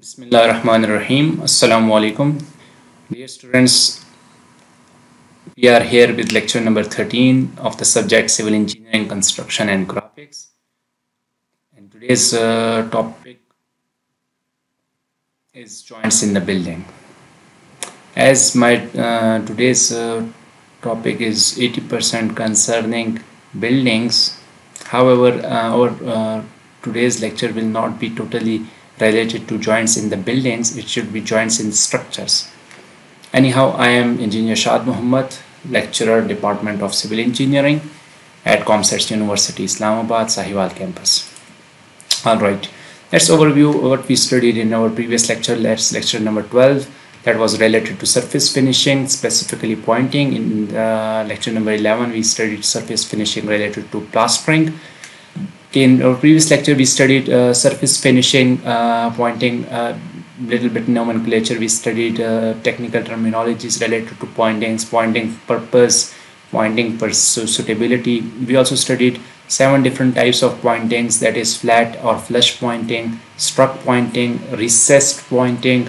Bismillah ar-Rahman ar-Rahim. Assalamu alaikum. Dear students, we are here with lecture number 13 of the subject Civil Engineering, Construction and Graphics. And today's uh, topic is joints in the building. As my uh, today's uh, topic is 80% concerning buildings, however, uh, our uh, today's lecture will not be totally related to joints in the buildings it should be joints in structures. Anyhow i am engineer shad muhammad lecturer department of civil engineering at COMSATS university islamabad sahiwal campus. All right let's overview what we studied in our previous lecture. Let's lecture number 12 that was related to surface finishing specifically pointing. In uh, lecture number 11 we studied surface finishing related to plastering in our previous lecture we studied uh, surface finishing uh, pointing uh, little bit nomenclature. We studied uh, technical terminologies related to pointings pointing purpose pointing per suitability. We also studied seven different types of pointings that is flat or flush pointing struck pointing recessed pointing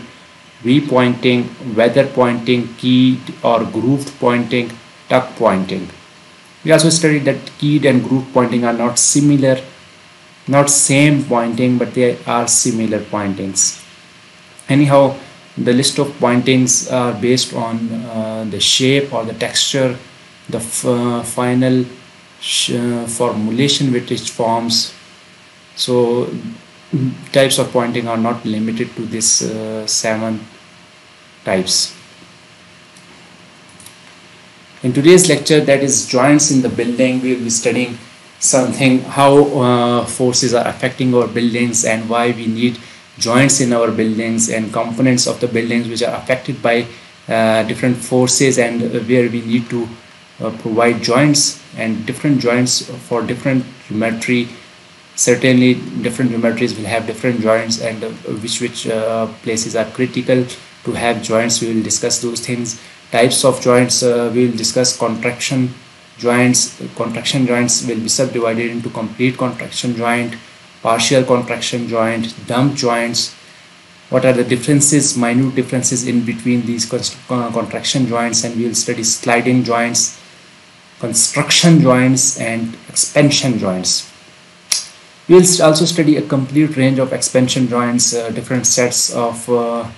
v pointing weather pointing keyed or grooved pointing tuck pointing. We also studied that keyed and grooved pointing are not similar not same pointing but they are similar pointings. Anyhow the list of pointings are based on uh, the shape or the texture the uh, final uh, formulation which forms. So types of pointing are not limited to this uh, seven types. In today's lecture that is joints in the building we will be studying something how uh, forces are affecting our buildings and why we need joints in our buildings and components of the buildings which are affected by uh, different forces and where we need to uh, provide joints and different joints for different geometry. Certainly different geometries will have different joints and which which uh, places are critical to have joints. We will discuss those things. Types of joints uh, we will discuss contraction joints contraction joints will be subdivided into complete contraction joint partial contraction joint dump joints. What are the differences minute differences in between these contraction joints? And we will study sliding joints construction joints and expansion joints. We will also study a complete range of expansion joints uh, different sets of uh,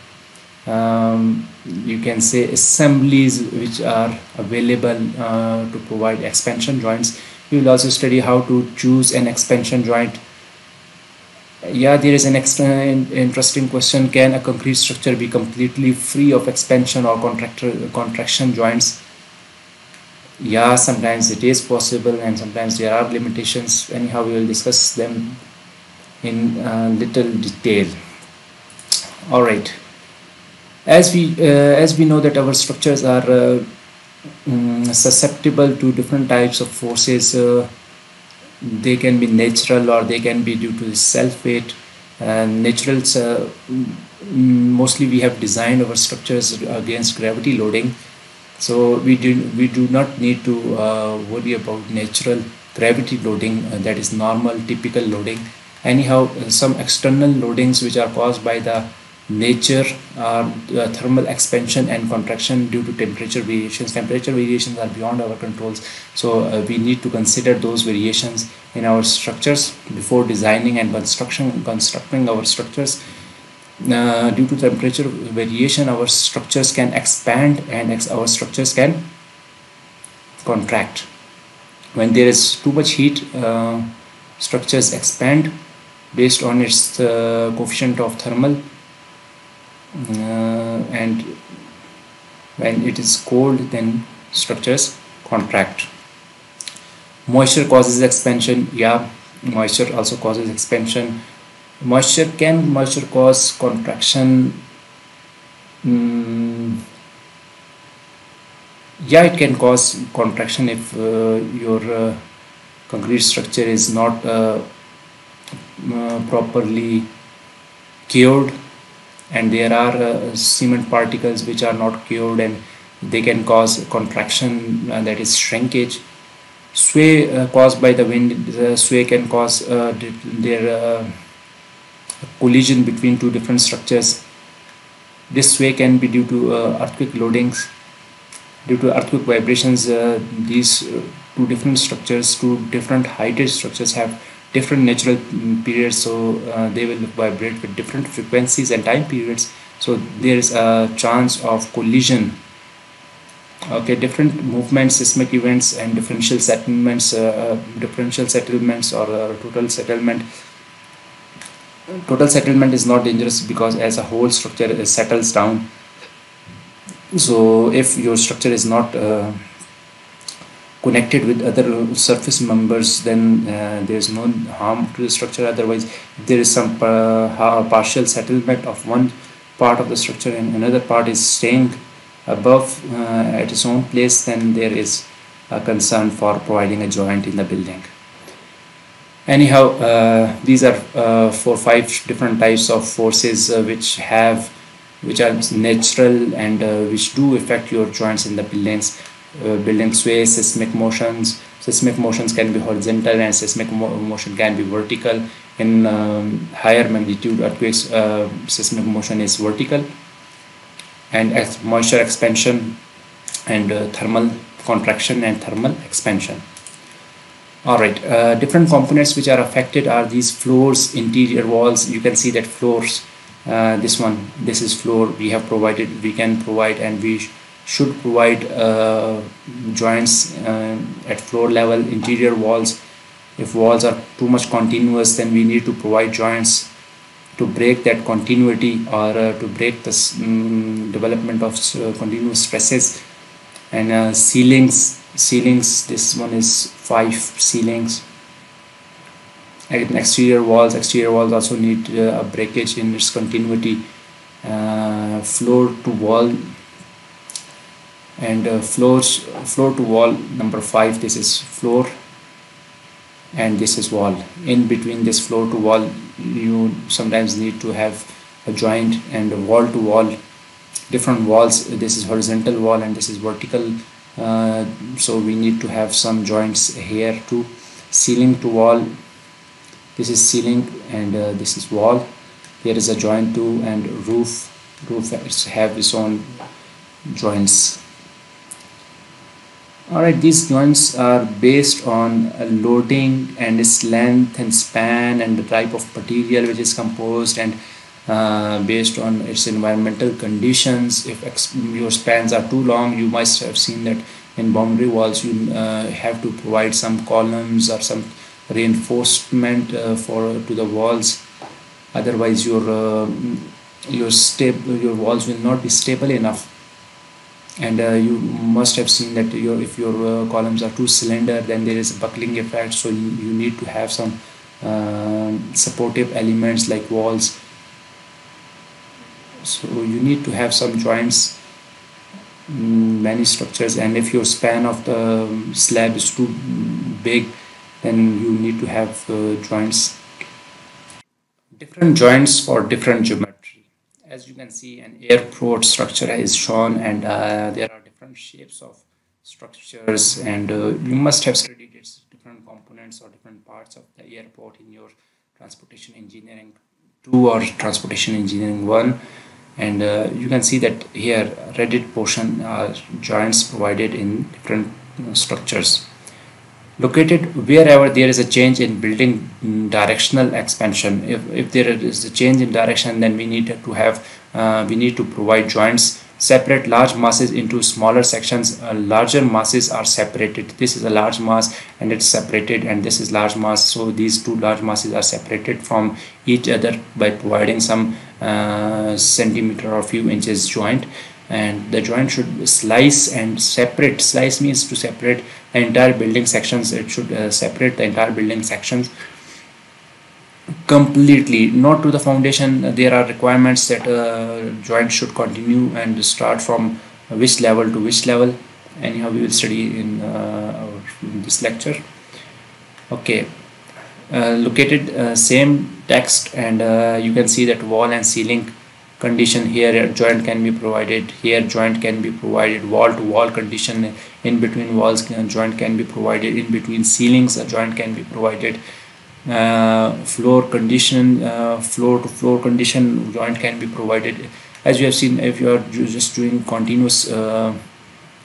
um, you can say assemblies which are available uh, to provide expansion joints. We will also study how to choose an expansion joint. Yeah there is an interesting question. Can a concrete structure be completely free of expansion or contraction joints? Yeah sometimes it is possible and sometimes there are limitations. Anyhow we will discuss them in uh, little detail. All right as we uh, as we know that our structures are uh, um, susceptible to different types of forces uh, they can be natural or they can be due to the self weight. And natural uh, mostly we have designed our structures against gravity loading. So we do we do not need to uh, worry about natural gravity loading uh, that is normal typical loading. Anyhow some external loadings which are caused by the nature uh, thermal expansion and contraction due to temperature variations. Temperature variations are beyond our controls. So uh, we need to consider those variations in our structures before designing and construction constructing our structures. Uh, due to temperature variation our structures can expand and ex our structures can contract. When there is too much heat uh, structures expand based on its uh, coefficient of thermal and when it is cold then structures contract. Moisture causes expansion yeah moisture also causes expansion. Moisture can moisture cause contraction mm, yeah it can cause contraction if uh, your uh, concrete structure is not uh, uh properly cured and there are uh, cement particles which are not cured and they can cause contraction uh, that is shrinkage. Sway uh, caused by the wind the sway can cause uh, their uh, collision between two different structures. This sway can be due to uh, earthquake loadings. Due to earthquake vibrations these two different structures two different heighted structures have different natural periods so uh, they will vibrate with different frequencies and time periods. So there is a chance of collision. Okay different movements seismic events and differential settlements uh, uh differential settlements or uh, total settlement. Total settlement is not dangerous because as a whole structure settles down. So if your structure is not uh, connected with other surface members then uh, there is no harm to the structure. Otherwise there is some uh, partial settlement of one part of the structure and another part is staying above uh, at its own place then there is a concern for providing a joint in the building. Anyhow uh, these are uh, four five different types of forces uh, which have which are natural and uh, which do affect your joints in the buildings uh, building sway seismic motions. Seismic motions can be horizontal and seismic mo motion can be vertical. In um, higher magnitude earthquakes uh, seismic motion is vertical. And ex moisture expansion and uh, thermal contraction and thermal expansion. All right uh, different components which are affected are these floors interior walls. You can see that floors uh, this one this is floor we have provided. We can provide and we should provide uh, joints uh, at floor level interior walls. If walls are too much continuous then we need to provide joints to break that continuity or uh, to break the um, development of uh, continuous stresses. And uh, ceilings ceilings this one is five ceilings. And exterior walls exterior walls also need uh, a breakage in its continuity. Floor to wall and uh, floors floor to wall number five this is floor. And this is wall. In between this floor to wall you sometimes need to have a joint and a wall to wall. Different walls this is horizontal wall and this is vertical uh, so we need to have some joints here too. Ceiling to wall this is ceiling and uh, this is wall. Here is a joint too and roof. Roof have its own joints Alright, these joints are based on loading and its length and span and the type of material which is composed and uh, based on its environmental conditions. If your spans are too long, you must have seen that in boundary walls you uh, have to provide some columns or some reinforcement uh, for to the walls. Otherwise, your uh, your stable your walls will not be stable enough and uh, you must have seen that your if your uh, columns are too slender then there is a buckling effect. So you, you need to have some uh, supportive elements like walls. So you need to have some joints mm, many structures. And if your span of the slab is too big then you need to have uh, joints. Different joints for different geometry as you can see an airport structure is shown and uh, there are different shapes of structures and uh, you must have studied its different components or different parts of the airport in your transportation engineering 2 or transportation engineering 1 and uh, you can see that here redded portion are joints provided in different uh, structures located wherever there is a change in building directional expansion. If, if there is a change in direction then we need to have uh, we need to provide joints separate large masses into smaller sections. Uh, larger masses are separated. This is a large mass and it's separated and this is large mass. So these two large masses are separated from each other by providing some uh, centimeter or few inches joint and the joint should slice and separate. Slice means to separate the entire building sections. It should uh, separate the entire building sections completely. Not to the foundation. There are requirements that uh, joint should continue and start from which level to which level. Anyhow we will study in, uh, our, in this lecture. Okay. Uh, located uh, same text and uh, you can see that wall and ceiling condition here joint can be provided here joint can be provided wall to wall condition in between walls joint can be provided in between ceilings a joint can be provided. Uh, floor condition uh, floor to floor condition joint can be provided. As you have seen if you are just doing continuous uh,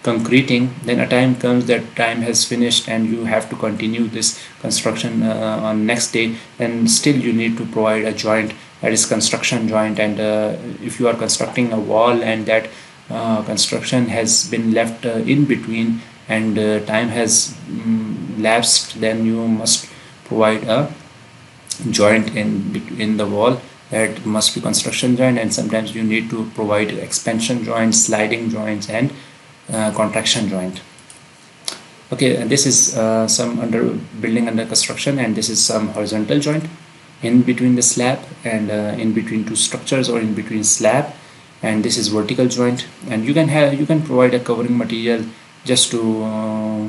concreting then a time comes that time has finished and you have to continue this construction uh, on next day and still you need to provide a joint that is construction joint and uh, if you are constructing a wall and that uh, construction has been left uh, in between and uh, time has um, lapsed then you must provide a joint in in the wall that must be construction joint and sometimes you need to provide expansion joints sliding joints and uh, contraction joint. Okay and this is uh, some under building under construction and this is some horizontal joint in between the slab and uh, in between two structures or in between slab. And this is vertical joint. And you can have you can provide a covering material just to uh,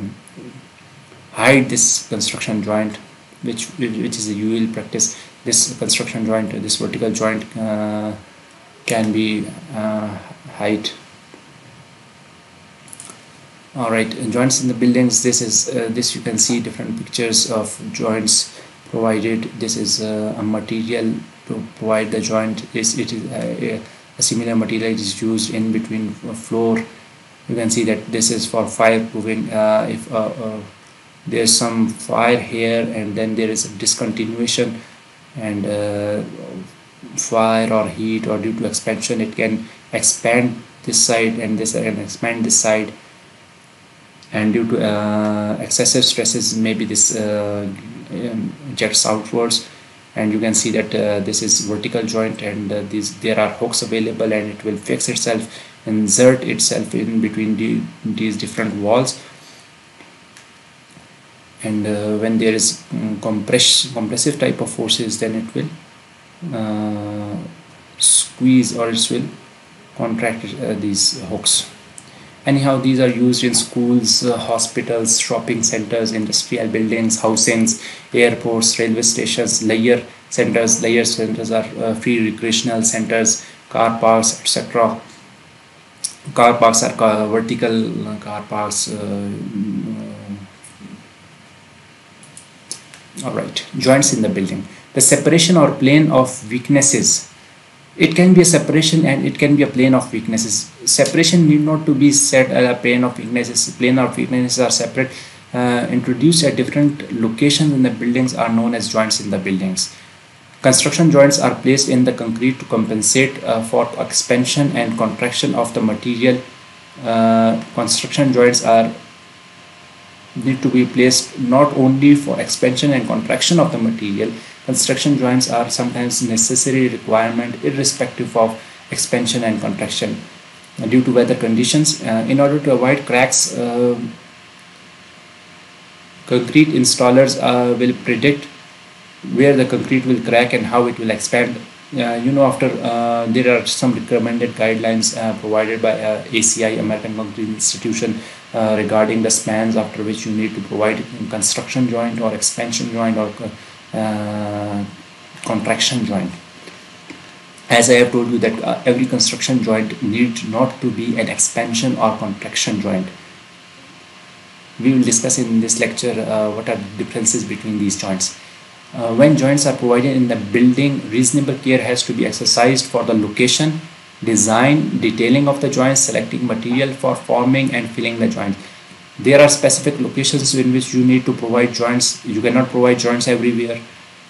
hide this construction joint which which is a UL practice. This construction joint this vertical joint uh, can be uh, height. All right joints in the buildings. This is uh, this you can see different pictures of joints provided this is a material to provide the joint is it is uh, a similar material is used in between floor. You can see that this is for fireproofing uh, if uh, uh, there's some fire here and then there is a discontinuation and uh, fire or heat or due to expansion it can expand this side and this and expand this side. And due to uh, excessive stresses maybe this um, jets outwards and you can see that uh, this is vertical joint and uh, these there are hooks available and it will fix itself insert itself in between the, these different walls. And uh, when there is um, compress compressive type of forces then it will uh, squeeze or it will contract uh, these hooks anyhow these are used in schools uh, hospitals shopping centers industrial buildings housings airports railway stations layer centers. Layer centers are uh, free recreational centers car parks etc car parks are car, vertical uh, car parks uh, all right joints in the building. The separation or plane of weaknesses it can be a separation and it can be a plane of weaknesses. Separation need not to be set as a plane of weaknesses. Plane of weaknesses are separate uh, introduced at different locations in the buildings are known as joints in the buildings. Construction joints are placed in the concrete to compensate uh, for expansion and contraction of the material. Uh, construction joints are need to be placed not only for expansion and contraction of the material construction joints are sometimes necessary requirement irrespective of expansion and contraction. Due to weather conditions uh, in order to avoid cracks uh, concrete installers uh, will predict where the concrete will crack and how it will expand. Uh, you know after uh, there are some recommended guidelines uh, provided by ACI American Concrete Institution regarding the spans after which you need to provide construction joint or expansion joint or uh, contraction joint. As I have told you that every construction joint need not to be an expansion or contraction joint. We will discuss in this lecture what are the differences between these joints. Uh, when joints are provided in the building, reasonable care has to be exercised for the location, design, detailing of the joints, selecting material for forming and filling the joint. There are specific locations in which you need to provide joints. You cannot provide joints everywhere.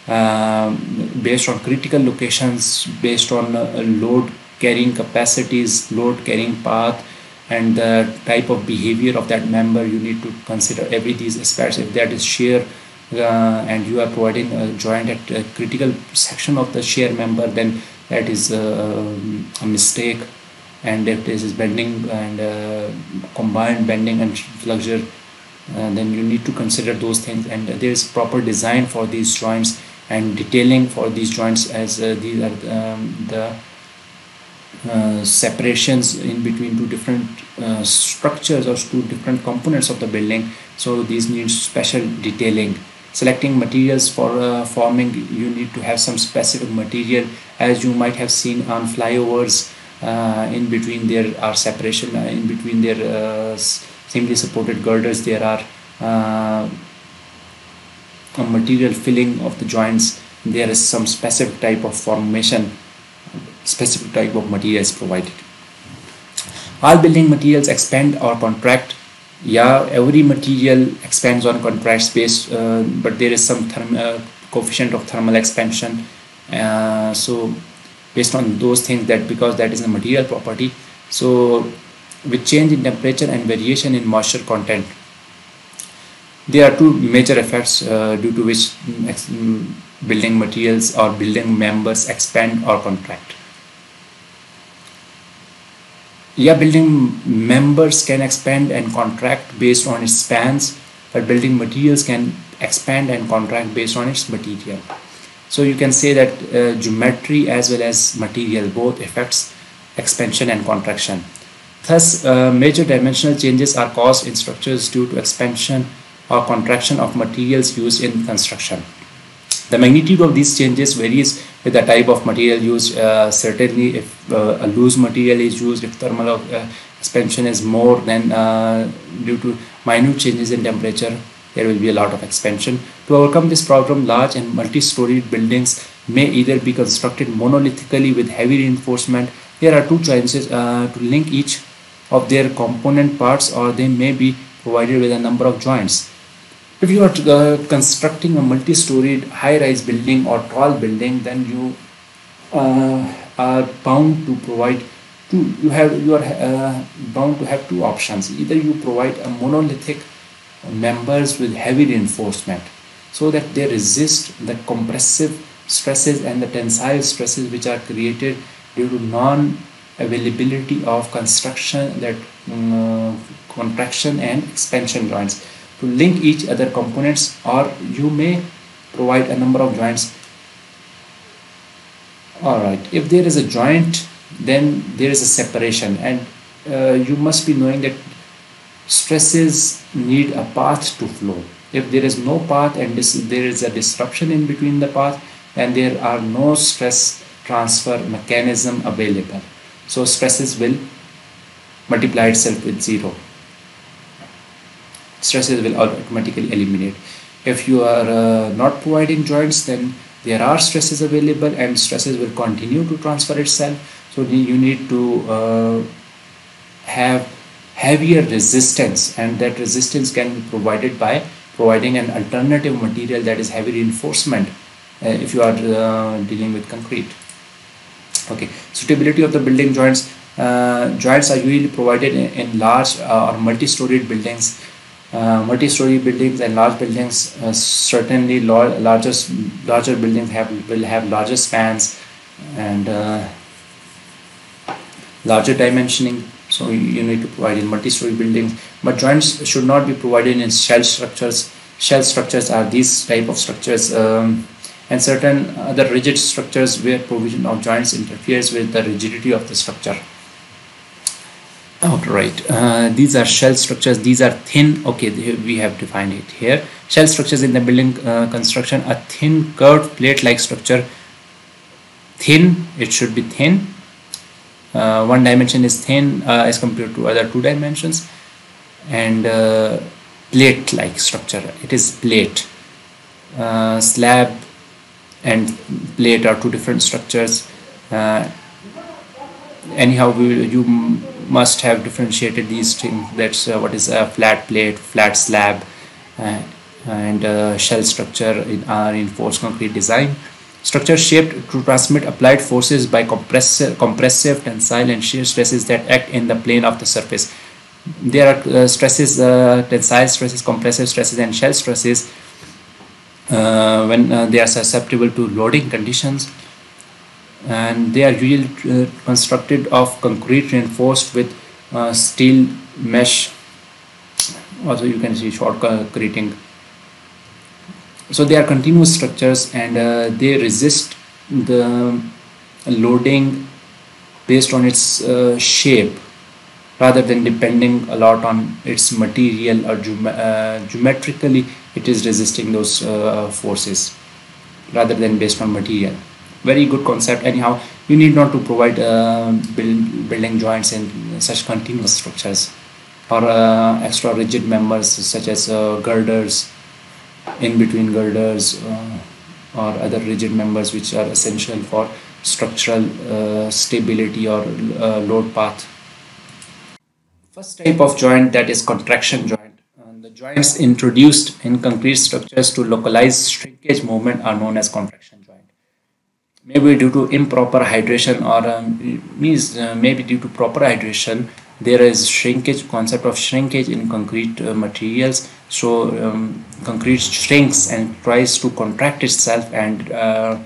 Uh, based on critical locations, based on uh, load carrying capacities, load carrying path, and the type of behavior of that member, you need to consider every these aspects. If that is shear, uh, and you are providing a joint at a critical section of the shear member then that is uh, a mistake and if this is bending and uh, combined bending and flexure uh, then you need to consider those things. And there is proper design for these joints and detailing for these joints as uh, these are um, the uh, separations in between two different structures or two different components of the building. So these need special detailing. Selecting materials for uh, forming you need to have some specific material. As you might have seen on flyovers uh, in between there are separation uh, in between their uh, simply supported girders there are uh, a material filling of the joints. There is some specific type of formation specific type of material is provided. All building materials expand or contract. Yeah every material expands on contract space uh, but there is some uh, coefficient of thermal expansion. Uh, so based on those things that because that is a material property. So with change in temperature and variation in moisture content there are two major effects uh, due to which mm, mm, building materials or building members expand or contract. Yeah building members can expand and contract based on its spans but building materials can expand and contract based on its material so you can say that uh, geometry as well as material both affects expansion and contraction thus uh, major dimensional changes are caused in structures due to expansion or contraction of materials used in construction the magnitude of these changes varies with the type of material used. Uh, certainly, if uh, a loose material is used, if thermal uh, expansion is more than uh, due to minute changes in temperature, there will be a lot of expansion. To overcome this problem, large and multi-storied buildings may either be constructed monolithically with heavy reinforcement. There are two choices uh, to link each of their component parts or they may be provided with a number of joints if you are uh, constructing a multi-storied high-rise building or tall building then you uh, are bound to provide two you have you are uh, bound to have two options either you provide a monolithic members with heavy reinforcement so that they resist the compressive stresses and the tensile stresses which are created due to non availability of construction that um, contraction and expansion joints. To link each other components or you may provide a number of joints. Alright if there is a joint then there is a separation. And uh, you must be knowing that stresses need a path to flow. If there is no path and this, there is a disruption in between the path and there are no stress transfer mechanism available. So stresses will multiply itself with zero. Stresses will automatically eliminate. If you are uh, not providing joints then there are stresses available and stresses will continue to transfer itself. So you need to uh, have heavier resistance and that resistance can be provided by providing an alternative material that is heavy reinforcement uh, if you are uh, dealing with concrete. Okay suitability of the building joints uh, joints are usually provided in, in large uh, or multi-storied buildings. Uh, multi-story buildings and large buildings uh, certainly larger larger buildings have will have larger spans and larger dimensioning so you need to provide in multi-story buildings but joints should not be provided in shell structures shell structures are these type of structures um, and certain other rigid structures where provision of joints interferes with the rigidity of the structure Oh, right. Uh, these are shell structures. These are thin. Okay, we have defined it here. Shell structures in the building uh, construction. A thin curved plate-like structure. Thin. It should be thin. Uh, one dimension is thin uh, as compared to other two dimensions. And uh, plate-like structure. It is plate. Uh, slab and plate are two different structures. anyhow, we, you must have differentiated these things that's uh, what is a flat plate flat slab uh, and uh, shell structure in our reinforced concrete design structure shaped to transmit applied forces by compressive, compressive tensile and shear stresses that act in the plane of the surface. There are uh, stresses uh, tensile stresses compressive stresses and shell stresses uh, when they are susceptible to loading conditions. And they are usually uh, constructed of concrete reinforced with uh, steel mesh. Also you can see short concreting so they are continuous structures and uh, they resist the loading based on its uh, shape rather than depending a lot on its material or geom uh, geometrically it is resisting those uh, forces rather than based on material. Very good concept. Anyhow you need not to provide uh, build, building joints in such continuous structures or uh, extra rigid members such as girders in between girders uh, or other rigid members which are essential for structural uh, stability or uh, load path. First type of joint that is contraction joint. Uh, the joints introduced in concrete structures to localize shrinkage movement are known as contraction joint. Maybe due to improper hydration or um, means uh, maybe due to proper hydration there is shrinkage concept of shrinkage in concrete uh, materials so um, concrete shrinks and tries to contract itself and uh,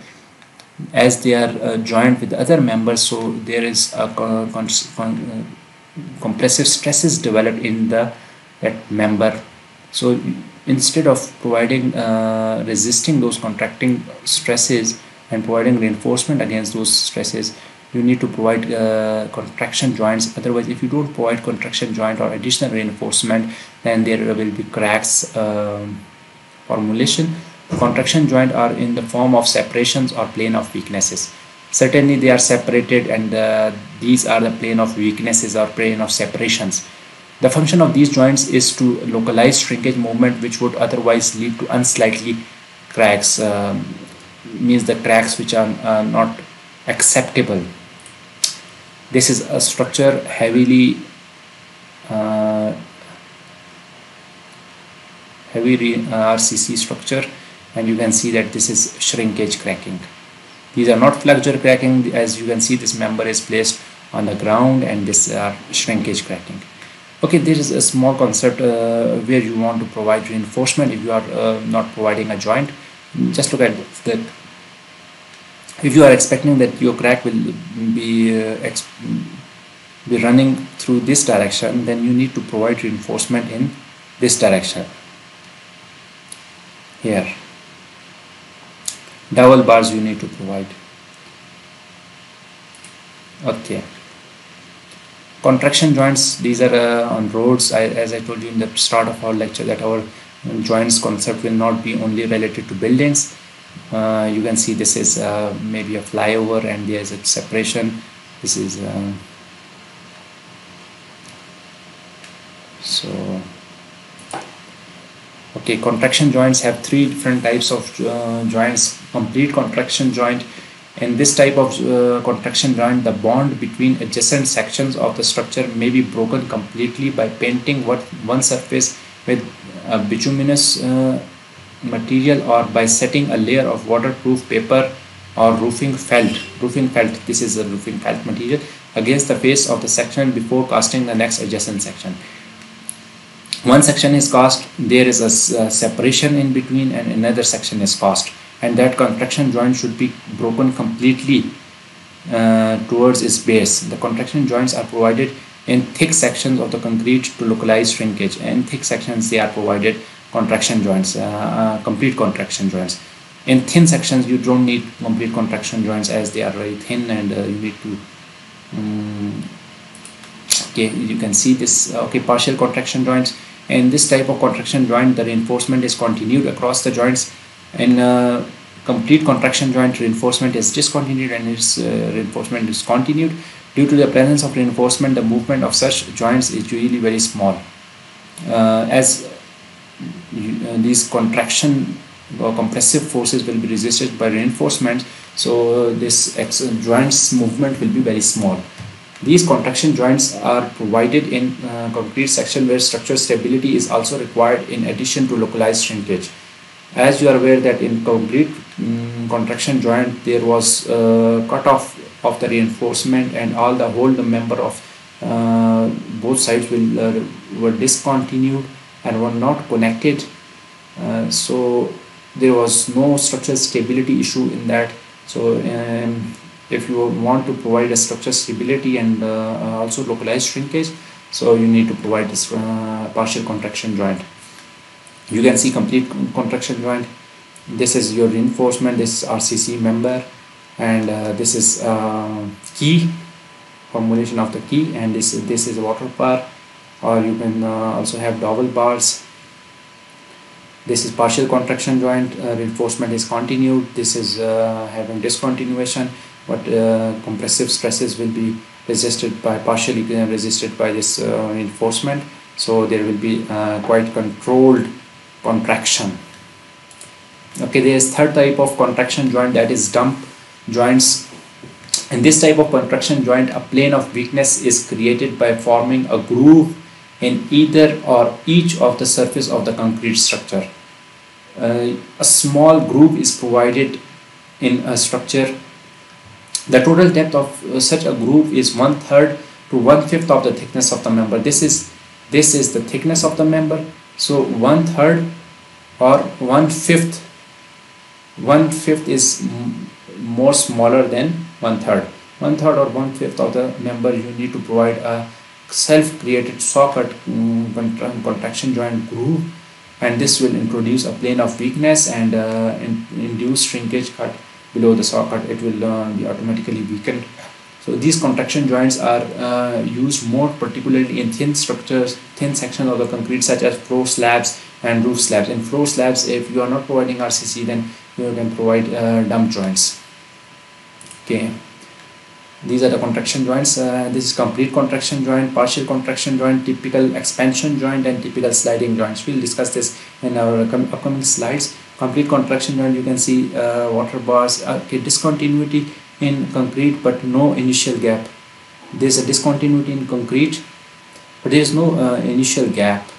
as they are uh, joined with other members so there is a con con uh, compressive stresses developed in the that member. So instead of providing uh, resisting those contracting stresses and providing reinforcement against those stresses you need to provide uh, contraction joints. Otherwise if you don't provide contraction joint or additional reinforcement then there will be cracks um, formulation. Contraction joint are in the form of separations or plane of weaknesses. Certainly they are separated and uh, these are the plane of weaknesses or plane of separations. The function of these joints is to localize shrinkage movement which would otherwise lead to unsightly cracks um, means the cracks which are uh, not acceptable this is a structure heavily uh, heavy uh, RCC structure and you can see that this is shrinkage cracking. These are not flexure cracking. As you can see this member is placed on the ground and this are shrinkage cracking. Okay there is a small concept uh, where you want to provide reinforcement if you are uh, not providing a joint. Just look at that if you are expecting that your crack will be uh, be running through this direction then you need to provide reinforcement in this direction. Here. Double bars you need to provide. Okay. Contraction joints these are uh, on roads. I, as I told you in the start of our lecture that our joints concept will not be only related to buildings uh, you can see this is uh, maybe a flyover and there's a separation. This is uh, so okay contraction joints have three different types of uh, joints. Complete contraction joint. In this type of uh, contraction joint the bond between adjacent sections of the structure may be broken completely by painting what one surface with bituminous uh, material or by setting a layer of waterproof paper or roofing felt. Roofing felt this is a roofing felt material against the face of the section before casting the next adjacent section. One section is cast there is a, a separation in between and another section is cast. And that contraction joint should be broken completely uh, towards its base. The contraction joints are provided in thick sections of the concrete to localize shrinkage. And thick sections they are provided contraction joints, uh, uh, complete contraction joints. In thin sections, you don't need complete contraction joints as they are very thin and uh, you need to um, okay you can see this okay partial contraction joints. In this type of contraction joint the reinforcement is continued across the joints. And uh, complete contraction joint reinforcement is discontinued and its uh, reinforcement is continued. Due to the presence of reinforcement the movement of such joints is usually very small. Uh, as uh, these contraction or compressive forces will be resisted by reinforcement so this joints movement will be very small. These contraction joints are provided in uh, concrete section where structural stability is also required in addition to localized shrinkage. As you are aware that in concrete um, contraction joint there was uh, cut off of the reinforcement and all the whole the member of uh, both sides will uh, were discontinued and were not connected. Uh, so there was no structural stability issue in that. So um, if you want to provide a structural stability and uh, uh, also localized shrinkage so you need to provide this uh, partial contraction joint. You can see complete contraction joint. This is your reinforcement. This RCC member. And uh, this is uh, key formulation of the key. And this this is water bar or you can uh, also have dowel bars. This is partial contraction joint uh, reinforcement is continued. This is uh, having discontinuation but uh, compressive stresses will be resisted by partially resisted by this uh, reinforcement. So there will be uh, quite controlled contraction. Okay there is third type of contraction joint that is dump joints. In this type of contraction joint a plane of weakness is created by forming a groove in either or each of the surface of the concrete structure. Uh, a small groove is provided in a structure. The total depth of uh, such a groove is one third to one fifth of the thickness of the member. This is this is the thickness of the member. So one third or one fifth one fifth is more smaller than one third one third or one fifth of the member you need to provide a self-created socket um, contraction joint groove and this will introduce a plane of weakness and uh, in, induce shrinkage cut below the socket. It will uh, be automatically weakened. So these contraction joints are uh, used more particularly in thin structures thin sections of the concrete such as floor slabs and roof slabs. In floor slabs if you are not providing RCC then you can provide uh, dump joints. Okay these are the contraction joints. Uh, this is complete contraction joint partial contraction joint typical expansion joint and typical sliding joints. We'll discuss this in our upcoming slides. Complete contraction joint you can see uh, water bars uh, okay discontinuity in concrete but no initial gap. There's a discontinuity in concrete but there is no uh, initial gap.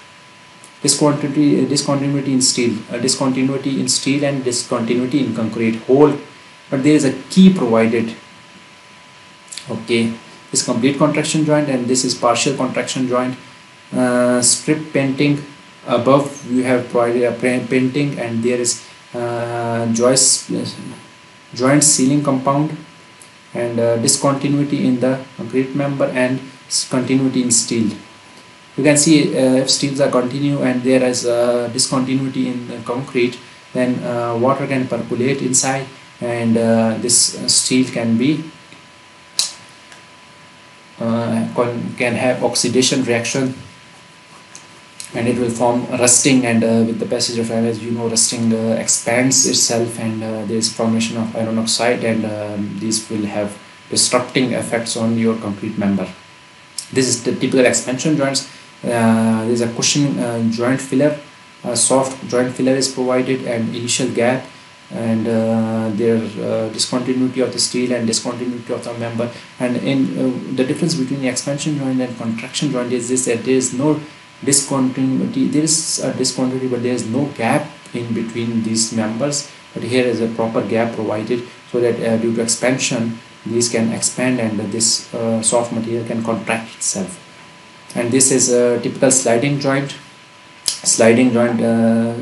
Discontinuity discontinuity in steel a discontinuity in steel and discontinuity in concrete hole but there is a key provided okay this complete contraction joint and this is partial contraction joint. Uh, strip painting above you have provided a painting and there is uh, joist joint sealing compound and uh, discontinuity in the concrete member and continuity in steel. You can see uh, if steels are continue and there is a discontinuity in the concrete then uh, water can percolate inside and uh, this steel can be can have oxidation reaction. And it will form rusting and uh, with the passage of time as you know rusting uh, expands itself and uh, there is formation of iron oxide and um, these will have disrupting effects on your concrete member. This is the typical expansion joints. Uh, there is a cushion uh, joint filler. A soft joint filler is provided and initial gap and uh, their uh, discontinuity of the steel and discontinuity of the member. And in uh, the difference between expansion joint and contraction joint is this that there is no discontinuity there is a discontinuity but there is no gap in between these members. But here is a proper gap provided so that uh, due to expansion these can expand and this uh, soft material can contract itself. And this is a typical sliding joint. Sliding joint uh,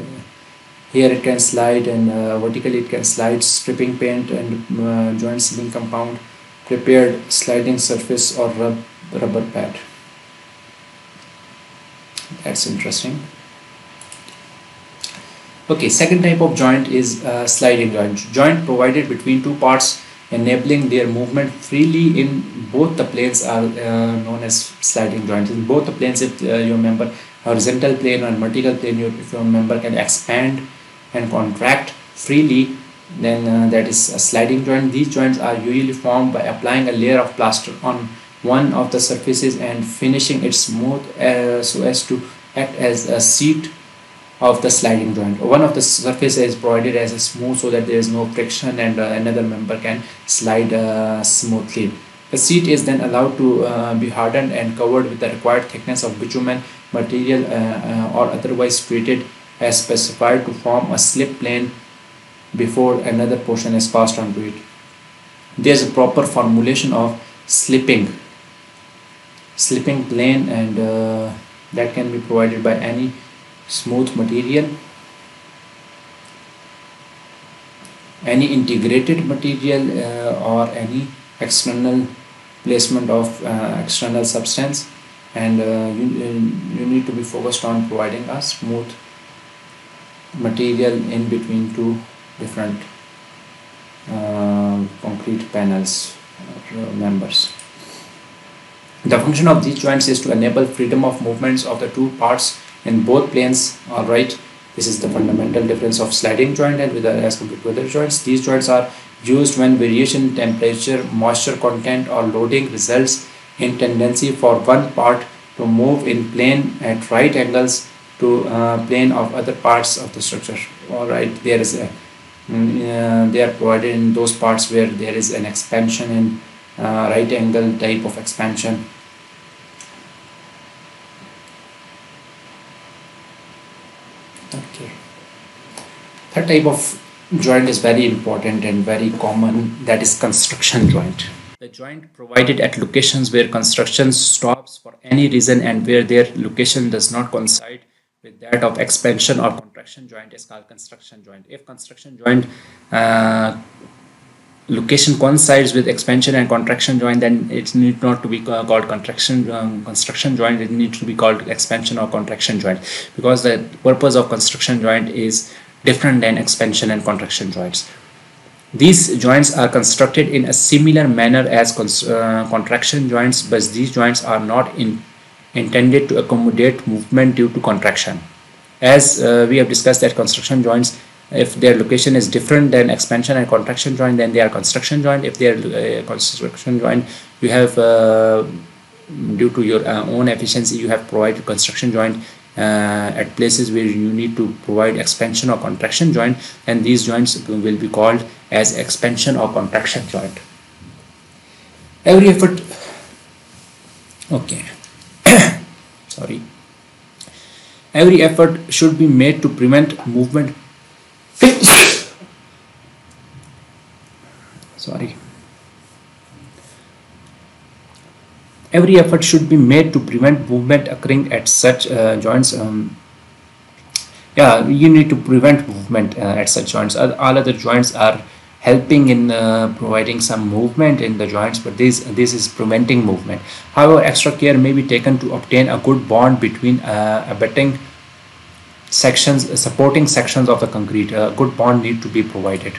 here it can slide and uh, vertically it can slide stripping paint and uh, joint sealing compound prepared sliding surface or rub, rubber pad. That's interesting. Okay second type of joint is uh, sliding joint. Joint provided between two parts enabling their movement freely in both the planes are uh, known as sliding joints. In both the planes if uh, you remember horizontal plane or vertical plane if you remember can expand and contract freely then uh, that is a sliding joint. These joints are usually formed by applying a layer of plaster on one of the surfaces and finishing it smooth uh, so as to act as a seat of the sliding joint. One of the surfaces is provided as a smooth so that there is no friction and uh, another member can slide uh, smoothly. The seat is then allowed to uh, be hardened and covered with the required thickness of bitumen material uh, or otherwise treated as specified to form a slip plane before another portion is passed onto it. There is a proper formulation of slipping. Slipping plane and uh, that can be provided by any smooth material. Any integrated material uh, or any external placement of uh, external substance. And uh, you, you need to be focused on providing a smooth material in between two different uh, concrete panels uh, members. The function of these joints is to enable freedom of movements of the two parts in both planes. Alright, this is the fundamental difference of sliding joint and with as compared to other joints. These joints are used when variation in temperature, moisture content or loading results in tendency for one part to move in plane at right angles to uh, plane of other parts of the structure. All right there is a mm, uh, they are provided in those parts where there is an expansion in uh, right angle type of expansion. Okay. Third type of joint is very important and very common that is construction joint. The joint provided at locations where construction stops for any reason and where their location does not coincide with that of expansion or contraction joint is called construction joint if construction joint uh, location coincides with expansion and contraction joint then it need not to be called contraction um, construction joint it needs to be called expansion or contraction joint because the purpose of construction joint is different than expansion and contraction joints. These joints are constructed in a similar manner as uh, contraction joints, but these joints are not in, intended to accommodate movement due to contraction. As uh, we have discussed that construction joints, if their location is different than expansion and contraction joint, then they are construction joint. If they are uh, construction joint, you have uh, due to your uh, own efficiency, you have provided construction joint uh, at places where you need to provide expansion or contraction joint and these joints will be called as expansion or contraction joint every effort okay sorry. Every effort should be made to prevent movement. Sorry. Every effort should be made to prevent movement occurring at such uh, joints um, yeah you need to prevent movement uh, at such joints. All other joints are helping in uh, providing some movement in the joints but this this is preventing movement. However extra care may be taken to obtain a good bond between uh, abutting sections supporting sections of the concrete. A good bond need to be provided.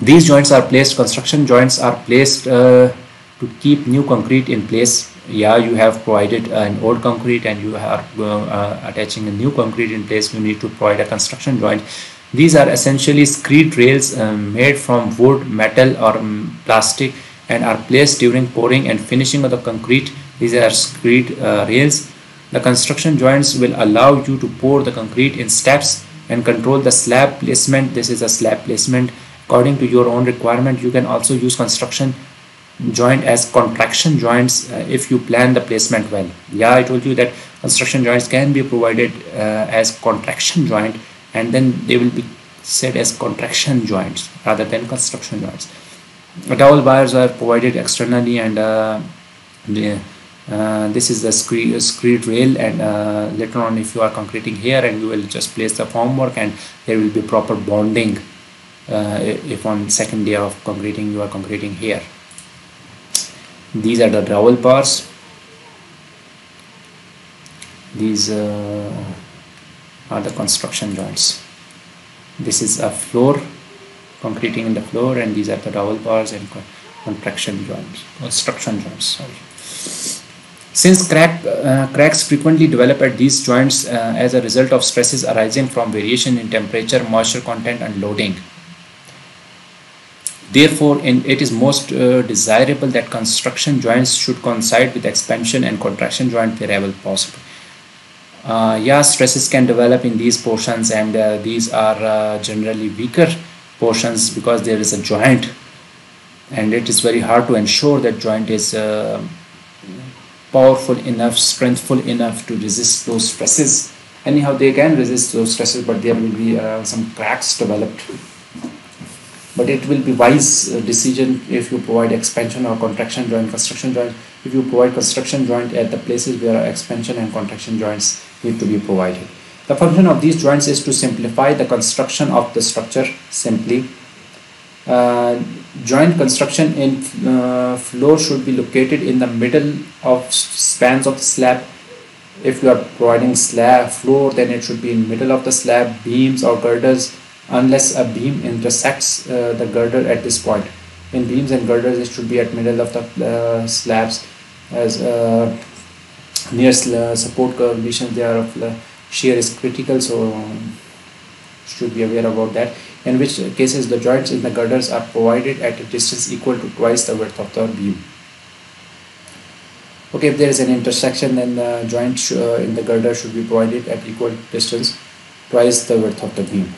These joints are placed construction joints are placed uh, to keep new concrete in place. Yeah you have provided an old concrete and you are uh, attaching a new concrete in place. You need to provide a construction joint these are essentially screed rails um, made from wood metal or um, plastic and are placed during pouring and finishing of the concrete. These are screed uh, rails. The construction joints will allow you to pour the concrete in steps and control the slab placement. This is a slab placement. According to your own requirement you can also use construction joint as contraction joints uh, if you plan the placement well. Yeah i told you that construction joints can be provided uh, as contraction joint and then they will be said as contraction joints rather than construction joints. Dowel bars are provided externally and uh, the, uh, this is the screed, screed rail and uh, later on if you are concreting here and you will just place the formwork and there will be proper bonding uh, if on second day of concreting you are concreting here. These are the dowel bars. These uh, are the construction joints. This is a floor concreting in the floor and these are the dowel bars and contraction joints construction joints sorry. Since crack, uh, cracks frequently develop at these joints uh, as a result of stresses arising from variation in temperature moisture content and loading. Therefore, in, it is most uh, desirable that construction joints should coincide with expansion and contraction joint wherever possible. Uh, yeah, stresses can develop in these portions and uh, these are uh, generally weaker portions because there is a joint and it is very hard to ensure that joint is uh, powerful enough, strengthful enough to resist those stresses. Anyhow, they can resist those stresses but there will be uh, some cracks developed but it will be wise uh, decision if you provide expansion or contraction joint construction joint if you provide construction joint at the places where expansion and contraction joints need to be provided. The function of these joints is to simplify the construction of the structure simply. Uh, joint construction in uh, floor should be located in the middle of spans of the slab. If you are providing slab floor then it should be in middle of the slab beams or girders unless a beam intersects uh, the girder at this point. In beams and girders, it should be at middle of the uh, slabs as uh, near support conditions they are of shear is critical so um, should be aware about that. In which cases the joints in the girders are provided at a distance equal to twice the width of the beam. Okay if there is an intersection then the joint uh, in the girder should be provided at equal distance twice the width of the beam.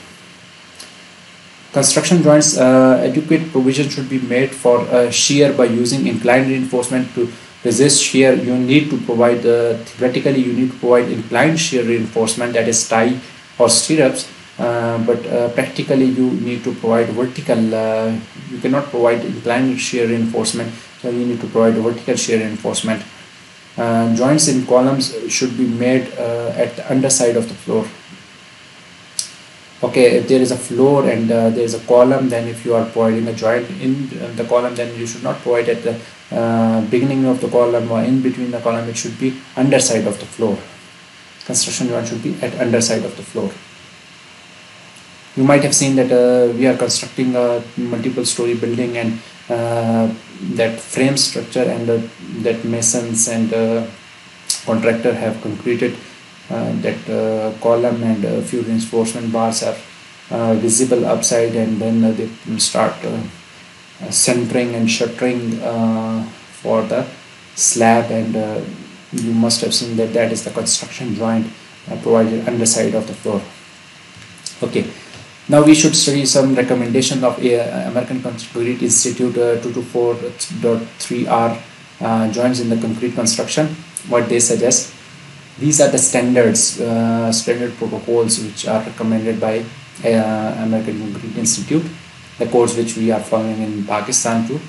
Construction joints uh, adequate provision should be made for uh, shear by using inclined reinforcement to resist shear you need to provide uh, theoretically you need to provide inclined shear reinforcement that is tie or stirrups uh, but uh, practically you need to provide vertical uh, you cannot provide inclined shear reinforcement so you need to provide vertical shear reinforcement. Uh, joints in columns should be made uh, at the underside of the floor. Okay if there is a floor and uh, there is a column then if you are providing a joint in the column then you should not provide at the uh, beginning of the column or in between the column it should be underside of the floor. Construction joint should be at underside of the floor. You might have seen that uh, we are constructing a multiple story building and uh, that frame structure and uh, that masons and uh, contractor have concreted uh, that column and a few reinforcement bars are visible upside and then they start centering and shuttering for the slab and you must have seen that that is the construction joint provided underside of the floor okay now we should study some recommendation of uh, American Concrete Institute uh, 224.3R uh, joints in the concrete construction. What they suggest. These are the standards, uh, standard protocols which are recommended by uh, American Concrete Institute, the course which we are following in Pakistan too.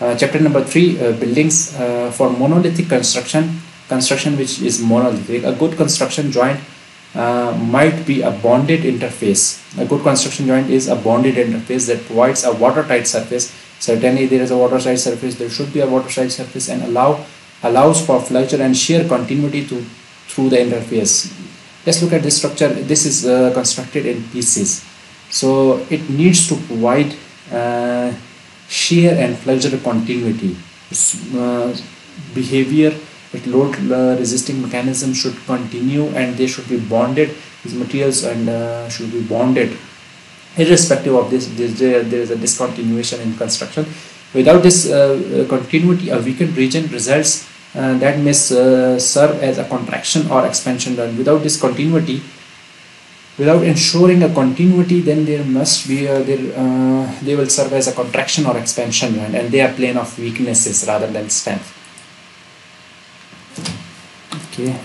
Uh, chapter number three, buildings for monolithic construction, construction which is monolithic. A good construction joint uh, might be a bonded interface. A good construction joint is a bonded interface that provides a watertight surface. Certainly there is a watertight surface, there should be a watertight surface and allow allows for flexure and shear continuity to through the interface. Let's look at this structure. This is uh, constructed in pieces. So it needs to provide uh, shear and flexure continuity. Uh, behavior but load uh, resisting mechanism should continue and they should be bonded these materials and uh, should be bonded. Irrespective of this, this there, there is a discontinuation in construction. Without this uh, continuity a weakened region results uh, that may uh, serve as a contraction or expansion. Without this continuity without ensuring a continuity then there must be a, there, uh, they will serve as a contraction or expansion and, and they are plane of weaknesses rather than strength. Okay.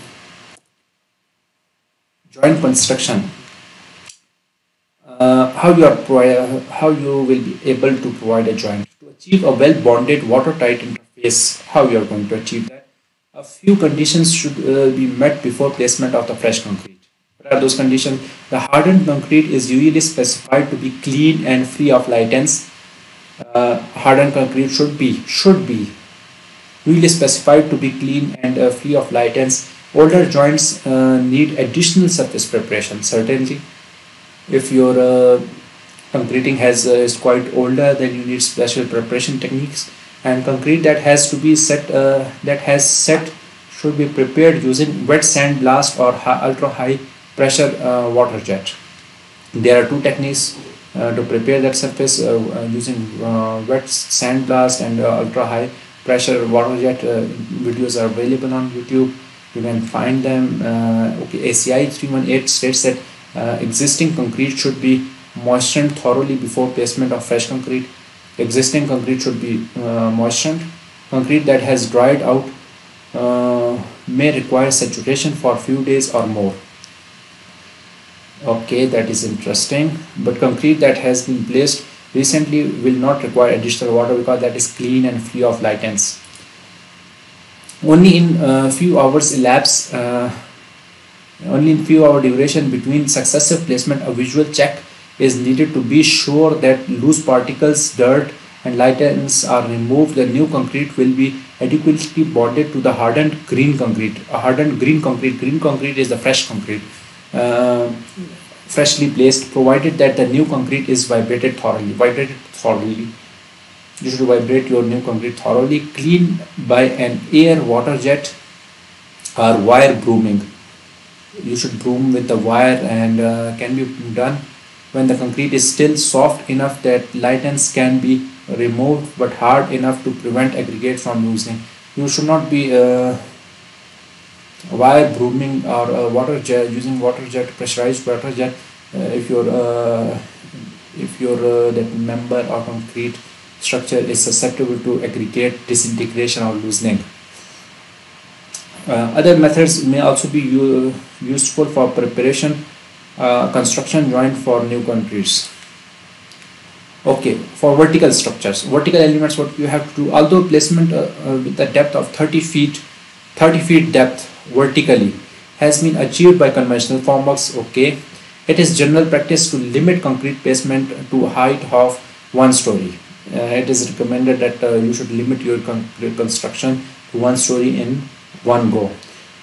Joint construction. Uh, how you are how you will be able to provide a joint? To achieve a well bonded watertight interface how you are going to achieve that? A few conditions should uh, be met before placement of the fresh concrete what are those conditions the hardened concrete is usually specified to be clean and free of laitance. uh, hardened concrete should be should be really specified to be clean and uh, free of laitance. Older joints uh, need additional surface preparation. Certainly, if your uh, concreting has uh, is quite older, then you need special preparation techniques. And concrete that has to be set uh, that has set should be prepared using wet sand blast or ultra high pressure uh, water jet. There are two techniques to prepare that surface using wet sand blast and ultra high pressure water jet uh, videos are available on YouTube. You can find them. Uh, okay, ACI 318 states that uh, existing concrete should be moistened thoroughly before placement of fresh concrete. Existing concrete should be moistened. Concrete that has dried out may require saturation for a few days or more okay that is interesting but concrete that has been placed recently will not require additional water because that is clean and free of laitance. Only in a uh, few hours elapse, uh, only in few hour duration between successive placement a visual check is needed to be sure that loose particles, dirt and laitance are removed. The new concrete will be adequately bonded to the hardened green concrete. A hardened green concrete, green concrete is the fresh concrete. Uh, freshly placed provided that the new concrete is vibrated thoroughly vibrated thoroughly. You should vibrate your new concrete thoroughly clean by an air water jet or wire brooming. You should broom with the wire and uh, can be done when the concrete is still soft enough that laitance can be removed but hard enough to prevent aggregate from losing. You should not be uh, wire brooming or uh, water jet using water jet pressurized water jet uh, if your uh, if your uh, that member or concrete structure is susceptible to aggregate disintegration or loosening. Uh, other methods may also be useful for preparation uh, construction joint for new concretes. Okay for vertical structures. Vertical elements what you have to do although placement uh, with a depth of 30 feet 30 feet depth vertically has been achieved by conventional formworks okay. It is general practice to limit concrete placement to height of one story. Uh, it is recommended that uh, you should limit your con construction to one story in one go.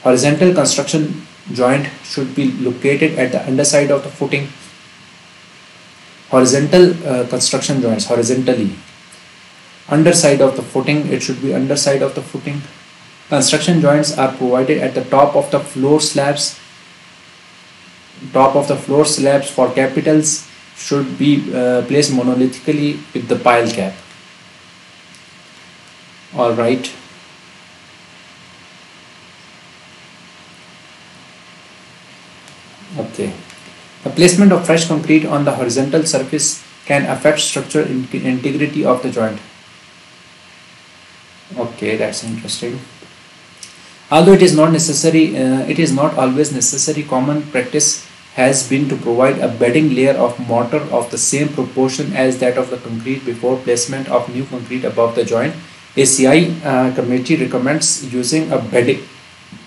Horizontal construction joint should be located at the underside of the footing. Horizontal uh, construction joints horizontally. Underside of the footing it should be underside of the footing construction joints are provided at the top of the floor slabs. Top of the floor slabs for capitals should be uh, placed monolithically with the pile cap. All right. Okay. The placement of fresh concrete on the horizontal surface can affect structural in integrity of the joint. Okay that's interesting although it is not necessary uh, it is not always necessary common practice has been to provide a bedding layer of mortar of the same proportion as that of the concrete before placement of new concrete above the joint. ACI uh, committee recommends using a bedding,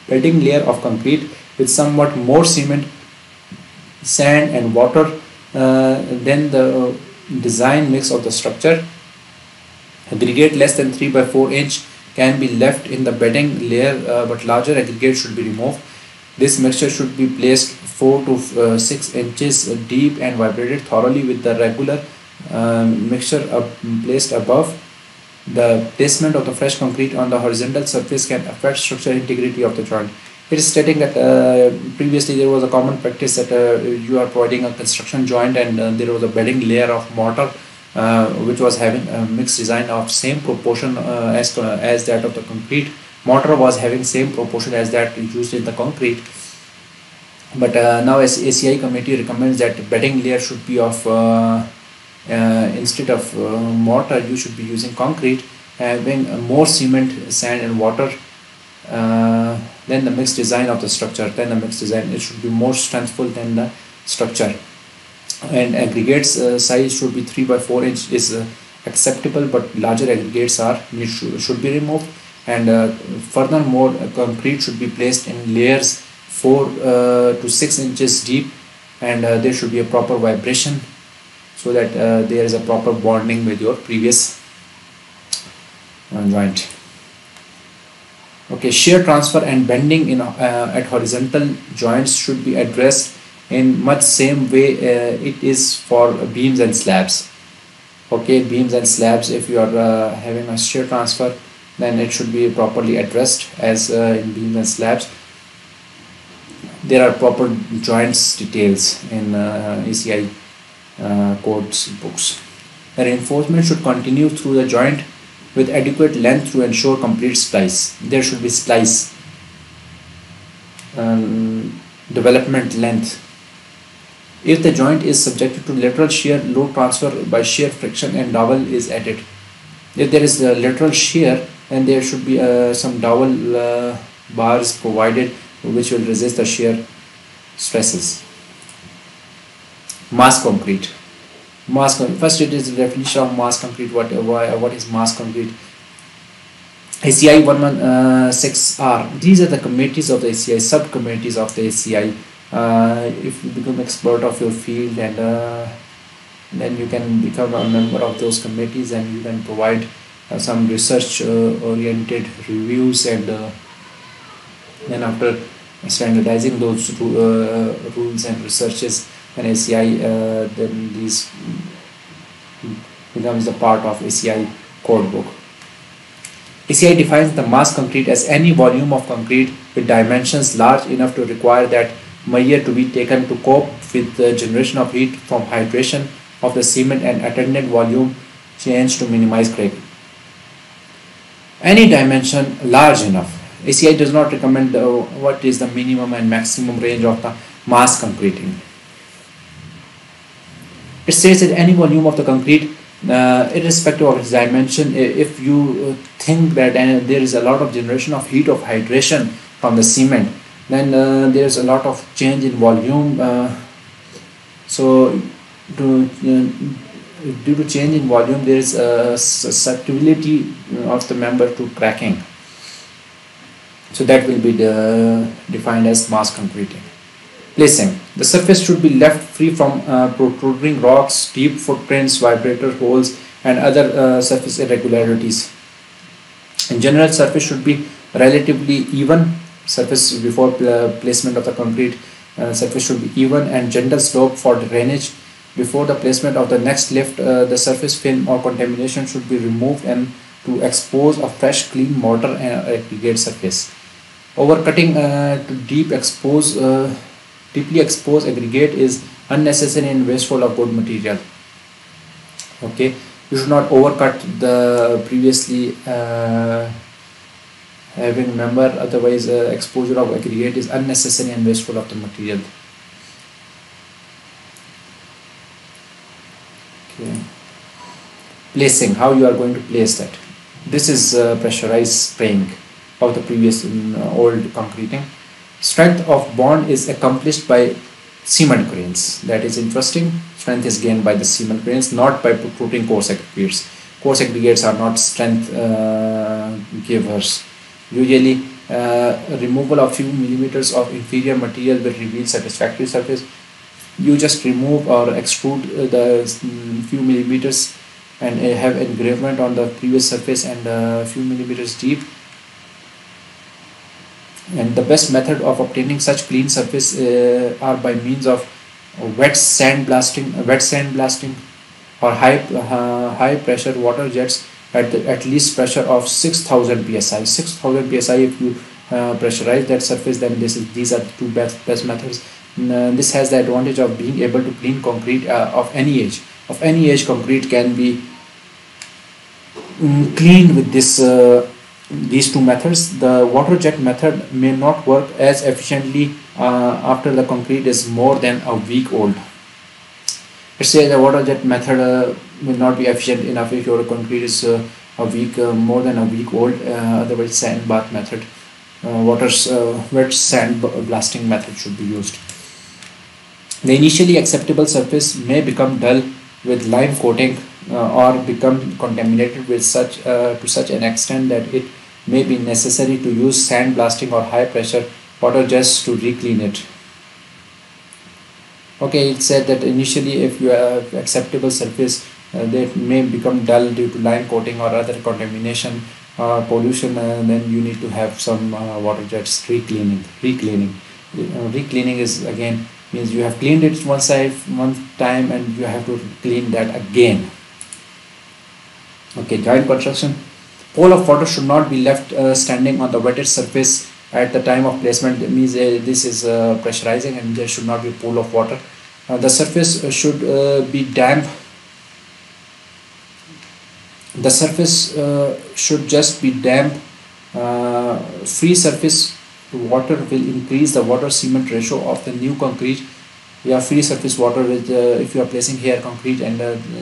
bedding layer of concrete with somewhat more cement sand and water uh, then the design mix of the structure. Aggregate less than 3 by 4 inch can be left in the bedding layer uh, but larger aggregate should be removed. This mixture should be placed 4 to uh, 6 inches deep and vibrated thoroughly with the regular um, mixture placed above. The placement of the fresh concrete on the horizontal surface can affect structural integrity of the joint. It is stating that uh, previously there was a common practice that uh, you are providing a construction joint and uh, there was a bedding layer of mortar which was having a mixed design of same proportion uh, as, uh, as that of the concrete. Mortar was having same proportion as that used in the concrete. But now as ACI committee recommends that bedding layer should be of instead of mortar you should be using concrete having more cement sand and water uh, then the mixed design of the structure. Then the mixed design it should be more strengthful than the structure and aggregates uh, size should be 3 by 4 inch is uh, acceptable but larger aggregates are should, should be removed. And uh, furthermore concrete should be placed in layers 4 uh, to 6 inches deep and uh, there should be a proper vibration so that there is a proper bonding with your previous joint. Okay shear transfer and bending in uh, at horizontal joints should be addressed in much same way uh, it is for beams and slabs okay beams and slabs if you are uh, having a shear transfer then it should be properly addressed as uh, in beams and slabs there are proper joints details in uh, ACI uh, codes books the reinforcement should continue through the joint with adequate length to ensure complete splice. There should be splice um, development length. If the joint is subjected to lateral shear, load transfer by shear friction and dowel is added. If there is a lateral shear, then there should be uh, some dowel uh, bars provided which will resist the shear stresses. Mass concrete mass concrete. first it is the definition of mass concrete what why, what is mass concrete ACI 116R these are the committees of the ACI subcommittees of the ACI uh, if you become expert of your field and uh, then you can become a member of those committees and you can provide uh, some research uh, oriented reviews and uh, then after standardizing those rules and researches and ACI then these becomes a part of ACI code book. ACI defines the mass concrete as any volume of concrete with dimensions large enough to require that measure to be taken to cope with the generation of heat from hydration of the cement and attendant volume change to minimize cracking. any dimension large enough. ACI does not recommend uh, what is the minimum and maximum range of the mass concreting. It says that any volume of the concrete, uh, irrespective of its dimension, if you uh, think that uh, there is a lot of generation of heat of hydration from the cement, then uh, there is a lot of change in volume. Uh, so, to, due to change in volume, there is a susceptibility of the member to cracking. So that will be the, defined as mass concreting. Placing. The surface should be left free from uh, protruding rocks, deep footprints, vibrator holes and other uh, surface irregularities. In general, surface should be relatively even. Surface before placement of the concrete uh, surface should be even and gentle slope for drainage. Before the placement of the next lift, uh, the surface film or contamination should be removed and to expose a fresh clean mortar and aggregate surface. Overcutting uh, to deep expose uh, deeply exposed aggregate is unnecessary and wasteful of good material okay you should not overcut the previously having member otherwise uh, exposure of aggregate is unnecessary and wasteful of the material okay placing how you are going to place that this is uh, pressurized spraying of the previous in, uh, old concreting Strength of bond is accomplished by cement grains. That is interesting. Strength is gained by the cement grains, not by putting coarse aggregates. Coarse aggregates are not strength uh, givers. Usually, uh, removal of few millimeters of inferior material will reveal satisfactory surface. You just remove or extrude uh, the mm, few millimeters and uh, have engravement on the previous surface and a uh, few millimeters deep and the best method of obtaining such clean surface uh, are by means of wet sand blasting wet sand blasting or high uh, high pressure water jets at the, at least pressure of 6000 psi 6000 psi if you uh, pressurize that surface then this is these are the two best best methods. Uh, this has the advantage of being able to clean concrete uh, of any age. Of any age concrete can be um, cleaned with this uh, these two methods. The water jet method may not work as efficiently uh, after the concrete is more than a week old. Let's say the water jet method uh, will not be efficient enough if your concrete is uh, a week uh, more than a week old uh, otherwise sand bath method uh, water wet sand blasting method should be used the initially acceptable surface may become dull with lime coating uh, or become contaminated with such uh, to such an extent that it may be necessary to use sand blasting or high pressure water jets to reclean it. Okay, it said that initially if you have acceptable surface uh, that may become dull due to lime coating or other contamination uh, pollution uh, then you need to have some uh, water jets recleaning recleaning. Uh, recleaning is again means you have cleaned it one side one time and you have to clean that again. Okay joint construction. Pole of water should not be left uh, standing on the wetted surface at the time of placement. It means uh, this is uh, pressurizing and there should not be pool of water. Uh, the surface uh, should uh, be damp the surface should just be damp. Free surface water will increase the water cement ratio of the new concrete. Yeah free surface water with if you are placing here concrete and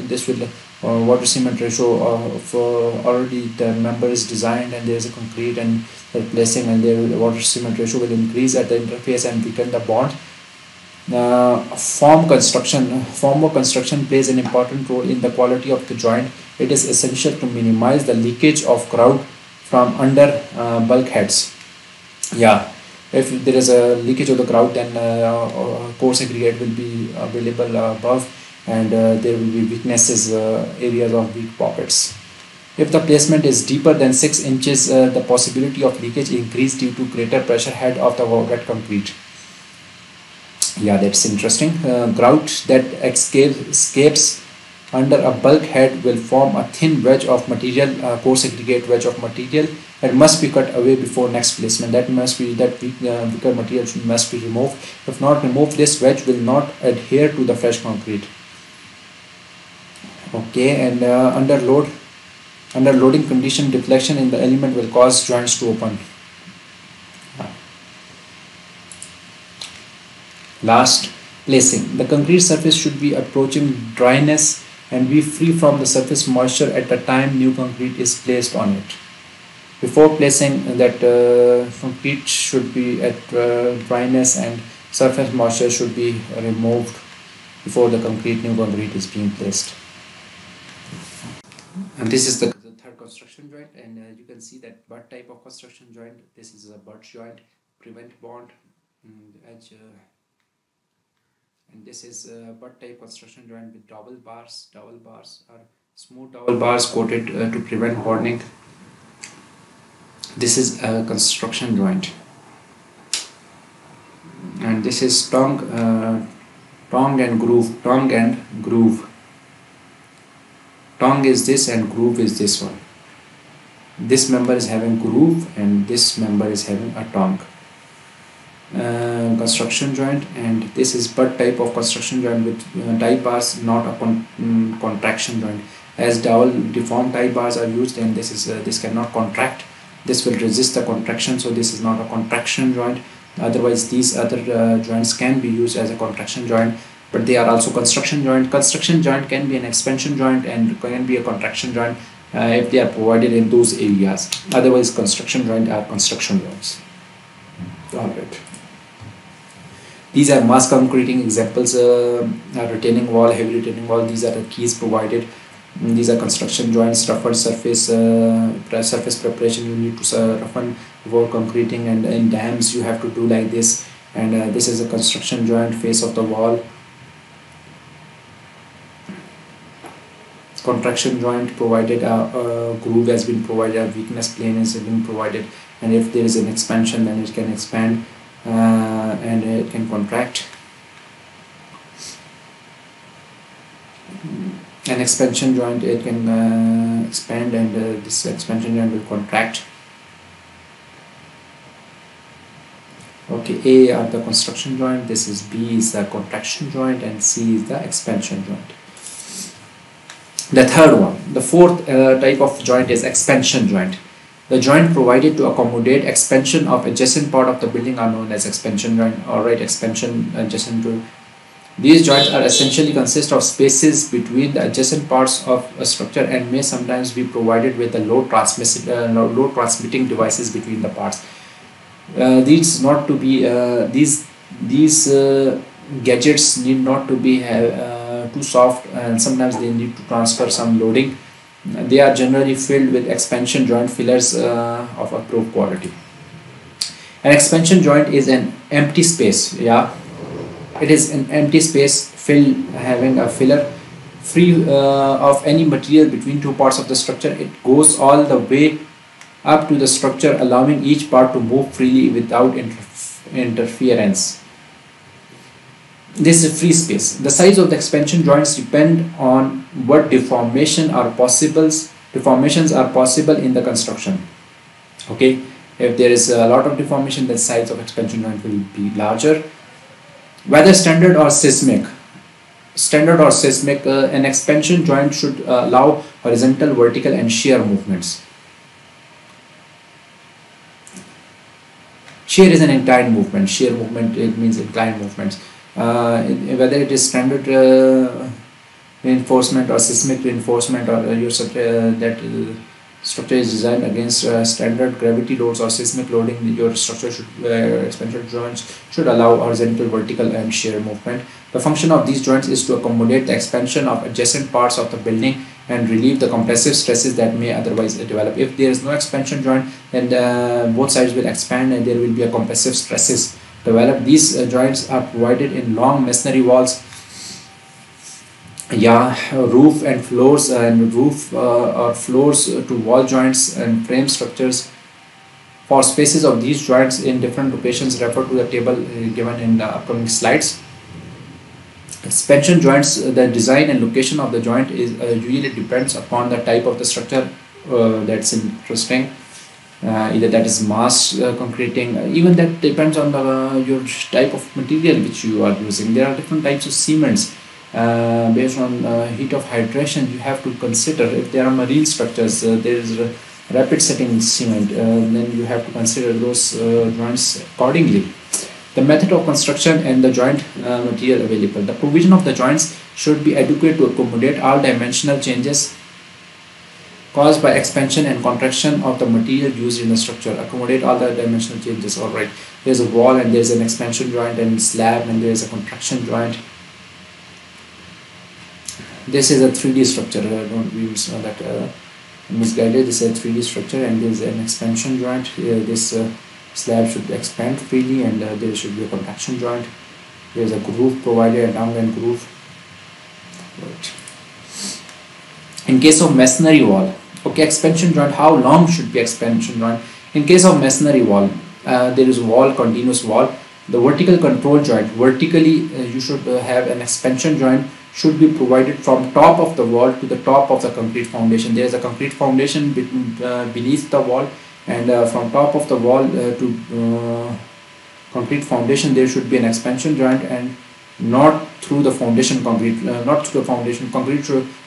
this will uh, water cement ratio of uh, already the member is designed and there is a concrete and replacing and the water cement ratio will increase at the interface and weaken the bond form construction form of construction plays an important role in the quality of the joint. It is essential to minimize the leakage of grout from under uh, bulkheads. Yeah if there is a leakage of the grout then uh, uh coarse aggregate will be available above and uh, there will be weaknesses uh, areas of weak pockets. If the placement is deeper than 6 inches the possibility of leakage increase due to greater pressure head of the wet concrete yeah that's interesting. Uh, grout that escapes under a bulkhead will form a thin wedge of material uh, coarse aggregate wedge of material that must be cut away before next placement. That must be that weak, uh, weaker material must be removed. If not removed this wedge will not adhere to the fresh concrete. Okay and uh, under load under loading condition deflection in the element will cause joints to open last placing the concrete surface should be approaching dryness and be free from the surface moisture at the time new concrete is placed on it. Before placing that uh, concrete should be at uh, dryness and surface moisture should be removed before the concrete new concrete is being placed. And this is the, third construction joint and uh, you can see that butt type of construction joint. This is a butt joint prevent bond mm, edge uh, and this is a butt type construction joint with dowel bars. Dowel bars are smooth dowel bars coated uh, to prevent bonding this is a construction joint. And this is tongue uh, tongue and groove tongue and groove. Tongue is this and groove is this one. This member is having groove and this member is having a tongue. Uh, construction joint and this is butt type of construction joint with uh, tie bars not a con um, contraction joint. As dowel deformed tie bars are used and this is uh, this cannot contract. This will resist the contraction so this is not a contraction joint. Otherwise these other uh, joints can be used as a contraction joint but they are also construction joint. Construction joint can be an expansion joint and can be a contraction joint uh, if they are provided in those areas. Otherwise construction joint are construction joints. All right these are mass concreting examples uh, retaining wall heavy retaining wall. These are the keys provided. Mm, these are construction joints rougher surface uh, surface preparation you need to uh, roughen before concreting and in dams you have to do like this. And uh, this is a construction joint face of the wall. Contraction joint provided a, a groove has been provided a weakness plane has been provided. And if there is an expansion then it can expand uh, and it can contract. An expansion joint it can uh, expand and uh, this expansion joint will contract. Okay A are the construction joint this is B is the contraction joint and C is the expansion joint. The third one the fourth uh, type of joint is expansion joint the joint provided to accommodate expansion of adjacent part of the building are known as expansion joint or right expansion adjacent to these joints are essentially consist of spaces between the adjacent parts of a structure and may sometimes be provided with load, transmiss uh, load transmitting devices between the parts. Uh, these not to be uh, these these uh, gadgets need not to be uh, too soft and sometimes they need to transfer some loading. They are generally filled with expansion joint fillers uh, of approved quality. An expansion joint is an empty space. Yeah, it is an empty space filled having a filler free uh, of any material between two parts of the structure it goes all the way up to the structure allowing each part to move freely without interference this is free space. The size of the expansion joints depend on what deformation are possible. deformations are possible in the construction. Okay? If there is a lot of deformation the size of expansion joint will be larger. Whether standard or seismic. Standard or seismic uh, an expansion joint should uh, allow horizontal vertical and shear movements. Shear is an inclined movement. Shear movement it means inclined movements whether it is standard uh, reinforcement or seismic reinforcement or uh, your uh, that structure is designed against uh, standard gravity loads or seismic loading your structure should uh, expansion joints should allow horizontal vertical and shear movement. The function of these joints is to accommodate the expansion of adjacent parts of the building and relieve the compressive stresses that may otherwise develop. If there is no expansion joint then uh, both sides will expand and there will be a compressive stresses develop. These uh, joints are provided in long masonry walls. Yeah roof and floors and roof uh, or floors to wall joints and frame structures. For spaces of these joints in different locations refer to the table uh, given in the upcoming slides. Expansion joints uh, the design and location of the joint is uh, usually depends upon the type of the structure uh, that's interesting. uh, either that is mass concreting. Even that depends on the your type of material which you are using. There are different types of cements. Uh, based on uh, heat of hydration you have to consider if there are marine structures uh, there is rapid setting cement uh, then you have to consider those uh, joints accordingly. The method of construction and the joint uh, material available. The provision of the joints should be adequate to accommodate all dimensional changes caused by expansion and contraction of the material used in the structure. Accommodate all the dimensional changes. All right. There's a wall and there's an expansion joint and slab and there's a contraction joint. This is a 3d structure. Uh, don't uh, that uh, misguided. This is a 3d structure and there's an expansion joint. Uh, this slab should expand freely and uh, there should be a contraction joint. There's a groove provided a down and groove. Right. In case of masonry wall okay expansion joint how long should be expansion joint in case of masonry wall uh, there is wall continuous wall. The vertical control joint vertically uh, you should uh, have an expansion joint should be provided from top of the wall to the top of the concrete foundation. There is a concrete foundation uh, beneath the wall and uh, from top of the wall uh, to concrete foundation there should be an expansion joint and not through the foundation concrete not through the foundation concrete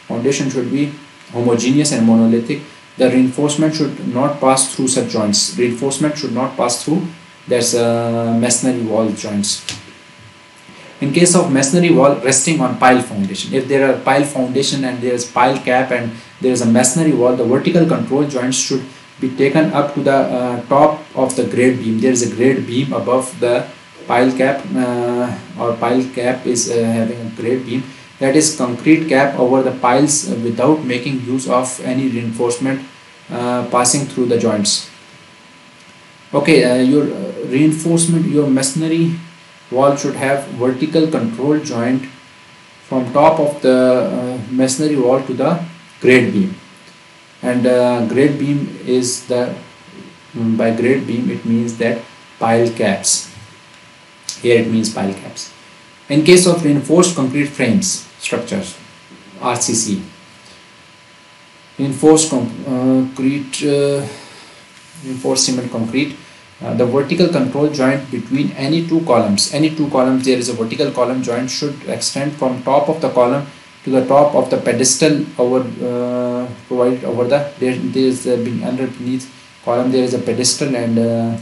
foundation should be homogeneous and monolithic the reinforcement should not pass through such joints. Reinforcement should not pass through there's uh, masonry wall joints. In case of masonry wall resting on pile foundation if there are pile foundation and there is pile cap and there is a masonry wall the vertical control joints should be taken up to the uh, top of the grade beam. There is a grade beam above the pile cap uh, or pile cap is uh, having a grade beam that is concrete cap over the piles without making use of any reinforcement uh, passing through the joints. Okay uh, your uh, reinforcement your masonry wall should have vertical control joint from top of the uh, masonry wall to the grade beam. And uh, grade beam is the mm, by grade beam it means that pile caps. Here it means pile caps in case of reinforced concrete frames structures RCC reinforced concrete uh, reinforced cement concrete uh, the vertical control joint between any two columns. Any two columns there is a vertical column joint should extend from top of the column to the top of the pedestal over uh, provided over the there, there is uh, underneath column there is a pedestal and uh,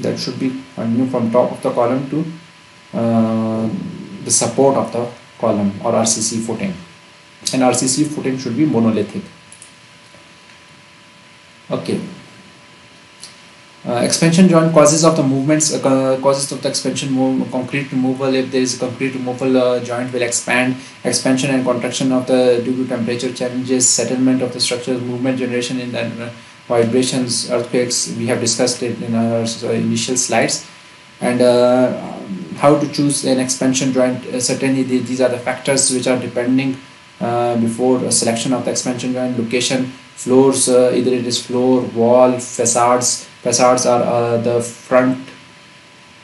that should be continued from top of the column to uh, the support of the column or RCC footing. And RCC footing should be monolithic. Okay. Uh, expansion joint causes of the movements uh, causes of the expansion concrete removal. If there is a concrete removal uh, joint will expand. Expansion and contraction of the due to temperature challenges settlement of the structure movement generation in the uh, vibrations earthquakes. We have discussed it in our uh, initial slides. And how to choose an expansion joint certainly the, these are the factors which are depending before selection of the expansion joint location floors either it is floor wall facades. Facades are uh, the front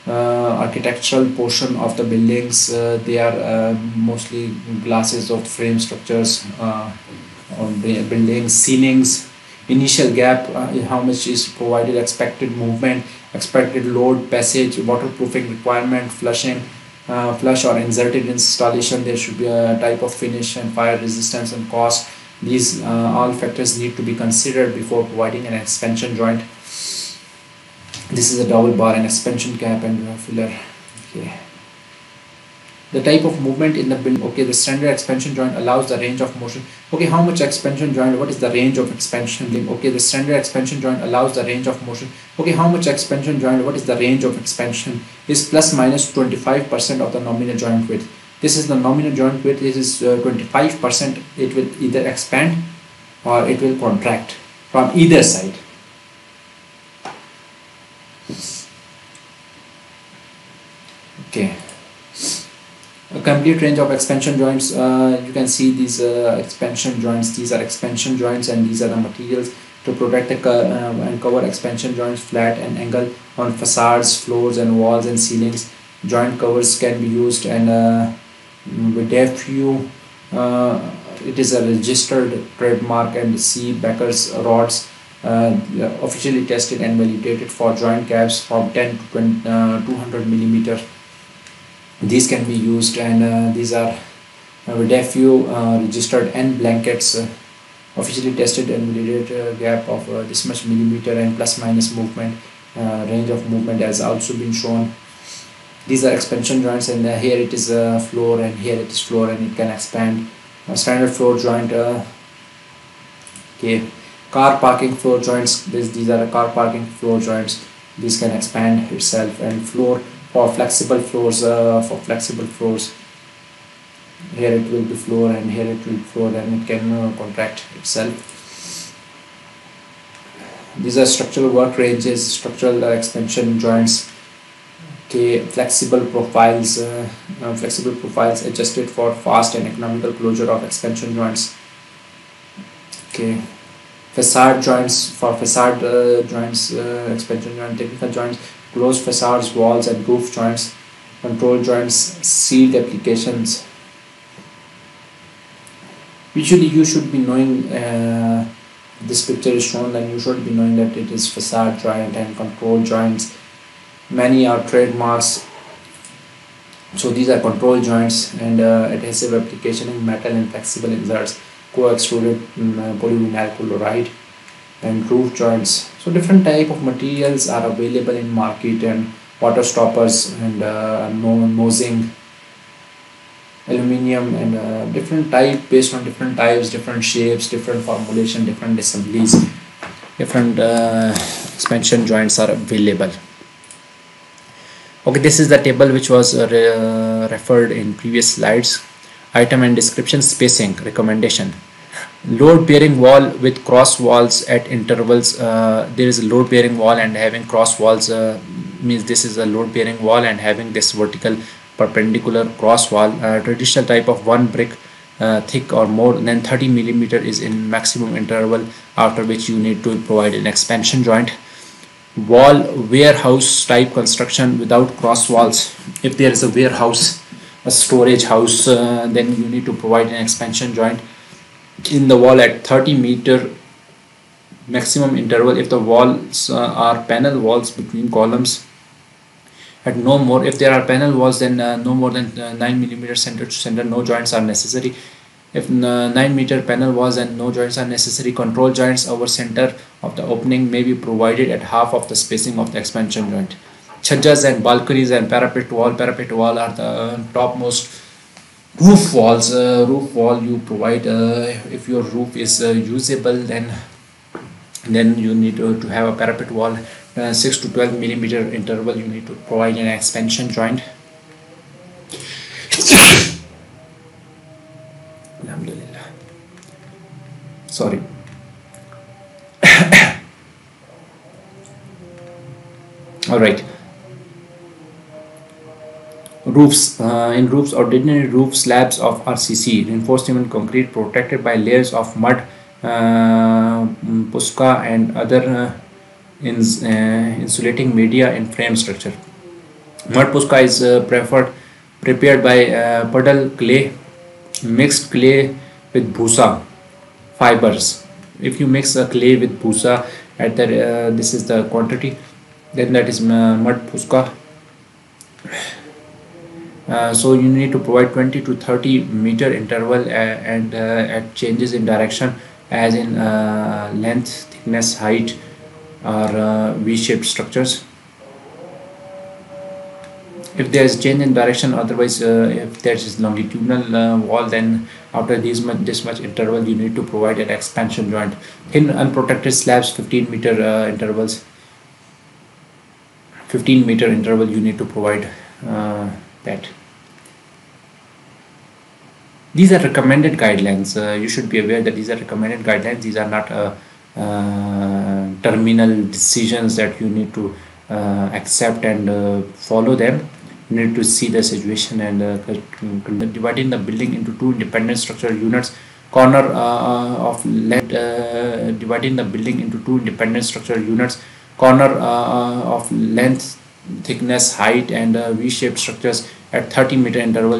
uh, architectural portion of the buildings uh, they are uh, mostly glasses of frame structures uh, on the buildings ceilings. Initial gap uh, how much is provided expected movement expected load passage waterproofing requirement flushing uh, flush or inserted installation there should be a type of finish and fire resistance and cost. These uh, all factors need to be considered before providing an expansion joint. This is a dowel bar and expansion cap and filler. Okay the type of movement in the build okay the standard expansion joint allows the range of motion. Okay how much expansion joint what is the range of expansion? Okay the standard expansion joint allows the range of motion. Okay how much expansion joint what is the range of expansion? Is plus minus 25 percent of the nominal joint width. This is the nominal joint width. This is uh, 25 percent. It will either expand or it will contract from either side. Okay a complete range of expansion joints uh, you can see these uh, expansion joints. These are expansion joints and these are the materials to protect the uh, and cover expansion joints flat and angle on facades floors and walls and ceilings. Joint covers can be used and uh, with DFU uh, it is a registered trademark and C Becker's rods uh, officially tested and validated for joint caps from 10 to 20, uh, 200 millimeter these can be used and uh, these are uh, with uh, registered N blankets uh, officially tested and validated gap of this much millimeter and plus minus movement range of movement has also been shown. These are expansion joints and uh, here it is a floor and here it is floor and it can expand. A standard floor joint uh, okay. Car parking floor joints this, these are car parking floor joints. These can expand itself and floor for flexible floors uh, for flexible floors. Here it will be floor and here it will be floor and it can uh, contract itself. These are structural work ranges structural uh, expansion joints. Okay flexible profiles uh, uh, flexible profiles adjusted for fast and economical closure of expansion joints. Okay facade joints for facade uh, joints uh, expansion joint technical joints closed facades walls and roof joints control joints sealed applications. Usually you should be knowing uh, this picture is shown then you should be knowing that it is facade joint and control joints. Many are trademarks. So these are control joints and uh, adhesive application in metal and flexible inserts co-extruded um, polyvinyl chloride and roof joints so different type of materials are available in market and water stoppers and uh, nosing aluminium and uh, different type based on different types different shapes different formulation different assemblies. Different uh, expansion joints are available. Okay this is the table which was uh, re referred in previous slides. Item and description spacing recommendation load bearing wall with cross walls at intervals uh, there is a load bearing wall and having cross walls uh, means this is a load bearing wall and having this vertical perpendicular cross wall. Uh, traditional type of one brick uh, thick or more than 30 millimeter is in maximum interval after which you need to provide an expansion joint. Wall warehouse type construction without cross walls. If there is a warehouse a storage house uh, then you need to provide an expansion joint in the wall at 30 meter maximum interval. If the walls uh, are panel walls between columns at no more if there are panel walls then uh, no more than uh, 9 millimeter center to center no joints are necessary. If uh, 9 meter panel walls and no joints are necessary control joints over center of the opening may be provided at half of the spacing of the expansion joint. Chhajjas and balconies and parapet wall parapet wall are the topmost roof walls uh, roof wall you provide uh, if your roof is uh, usable then then you need to, to have a parapet wall uh, 6 to 12 millimeter interval you need to provide an expansion joint. Alhamdulillah. Sorry. All right roofs uh, in roofs or ordinary roof slabs of RCC reinforced cement concrete protected by layers of mud uh, puska and other uh, ins uh, insulating media in frame structure. Mud puska is uh, preferred prepared by puddle clay, mixed clay with bhusa fibers. If you mix a clay with bhusa at the this is the quantity, then that is mud puska. Uh, so you need to provide 20 to 30 meter interval uh, and uh, at changes in direction as in length thickness height or V-shaped structures. If there is change in direction, otherwise uh, if there is longitudinal uh, wall, then after this much, this much interval, you need to provide an expansion joint. Thin unprotected slabs, 15 meter uh, intervals, 15 meter interval, you need to provide that. These are recommended guidelines. Uh, you should be aware that these are recommended guidelines. These are not uh, terminal decisions that you need to uh, accept and uh, follow them you need to see the situation and dividing the building into two independent structural units corner uh, of uh, dividing the building into two independent structural units corner uh, of length thickness height and v-shaped structures at 30 meter interval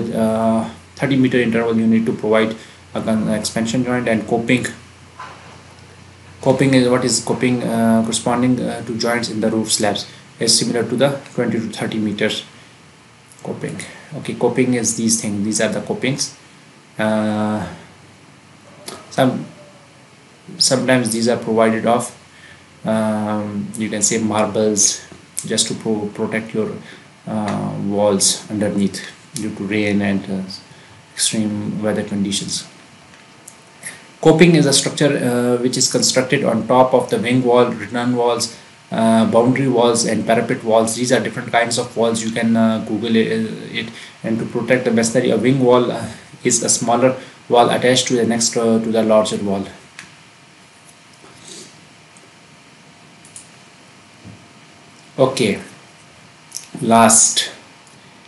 30 meter interval you need to provide an expansion joint and coping. Coping is what is coping uh, corresponding uh, to joints in the roof slabs is similar to the 20 to 30 meters coping. Okay coping is these things. These are the copings. Uh, some sometimes these are provided of um, you can say marbles just to pro protect your uh, walls underneath due to rain and uh, extreme weather conditions. Coping is a structure uh, which is constructed on top of the wing wall return walls uh, boundary walls and parapet walls. These are different kinds of walls. You can uh, google it, it, and to protect the masonry a wing wall uh, is a smaller wall attached to the next uh, to the larger wall okay. Last.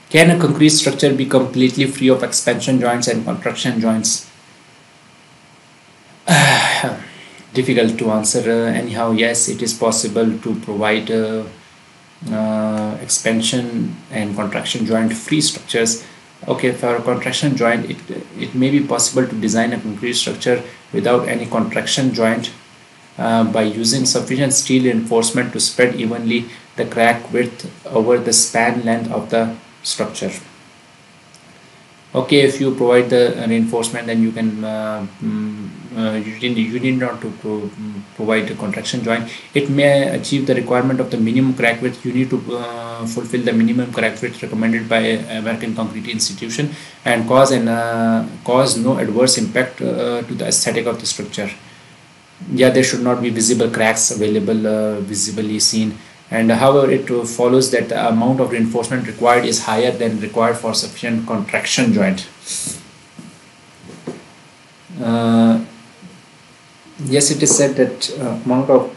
Can a concrete structure be completely free of expansion joints and contraction joints? Difficult to answer. Uh, anyhow yes it is possible to provide uh, uh, expansion and contraction joint free structures. Okay for a contraction joint it, it may be possible to design a concrete structure without any contraction joint uh, by using sufficient steel reinforcement to spread evenly the crack width over the span length of the structure. Okay if you provide the reinforcement then you can uh, mm, uh, you, need, you need not to pro mm, provide a contraction joint. It may achieve the requirement of the minimum crack width. You need to uh, fulfill the minimum crack width recommended by American Concrete Institution and cause and uh, cause no adverse impact uh, to the aesthetic of the structure. Yeah there should not be visible cracks available uh, visibly seen and however it follows that the amount of reinforcement required is higher than required for sufficient contraction joint. Uh, yes it is said that uh, amount of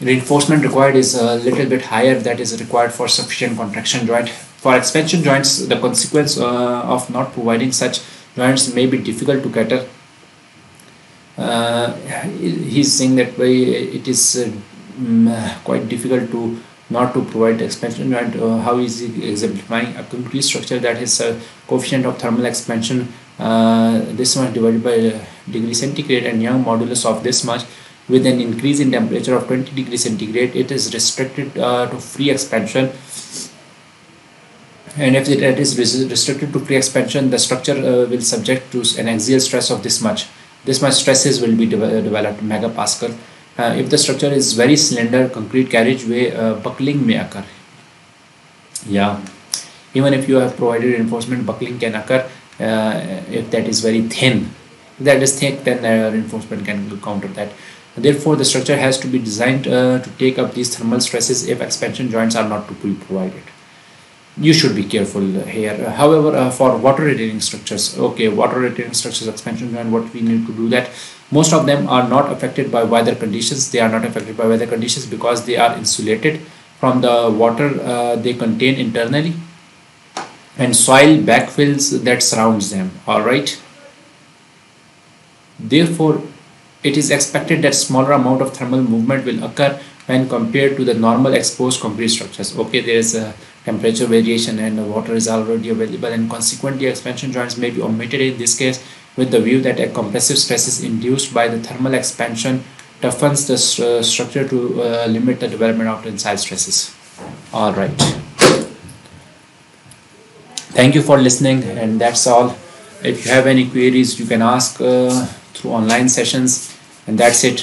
reinforcement required is a little bit higher that is required for sufficient contraction joint. For expansion joints the consequence uh, of not providing such joints may be difficult to cater he's saying that way it is uh, mm, quite difficult to not to provide expansion and uh, how is he exemplifying a concrete structure that has a coefficient of thermal expansion uh, this much divided by degree centigrade and Young modulus of this much with an increase in temperature of 20 degree centigrade it is restricted uh, to free expansion. And if it is restricted to free expansion the structure uh, will subject to an axial stress of this much this much stresses will be de developed. Megapascal. Uh, if the structure is very slender concrete carriageway uh, buckling may occur. Yeah. Even if you have provided reinforcement buckling can occur uh, if that is very thin. If that is thick then uh, reinforcement can counter that. Therefore the structure has to be designed uh, to take up these thermal stresses if expansion joints are not to be provided you should be careful here. However uh, for water retaining structures okay water retaining structures expansion and what we need to do that. Most of them are not affected by weather conditions. They are not affected by weather conditions because they are insulated from the water uh, they contain internally. And soil backfills that surrounds them all right? Therefore it is expected that smaller amount of thermal movement will occur when compared to the normal exposed concrete structures. Okay there is a temperature variation and the water is already available and consequently expansion joints may be omitted in this case with the view that a compressive stress is induced by the thermal expansion toughens the st uh, structure to uh, limit the development of tensile stresses. All right. Thank you for listening and that's all. If you have any queries you can ask uh, through online sessions and that's it.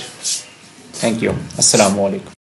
Thank you. Assalamu alaikum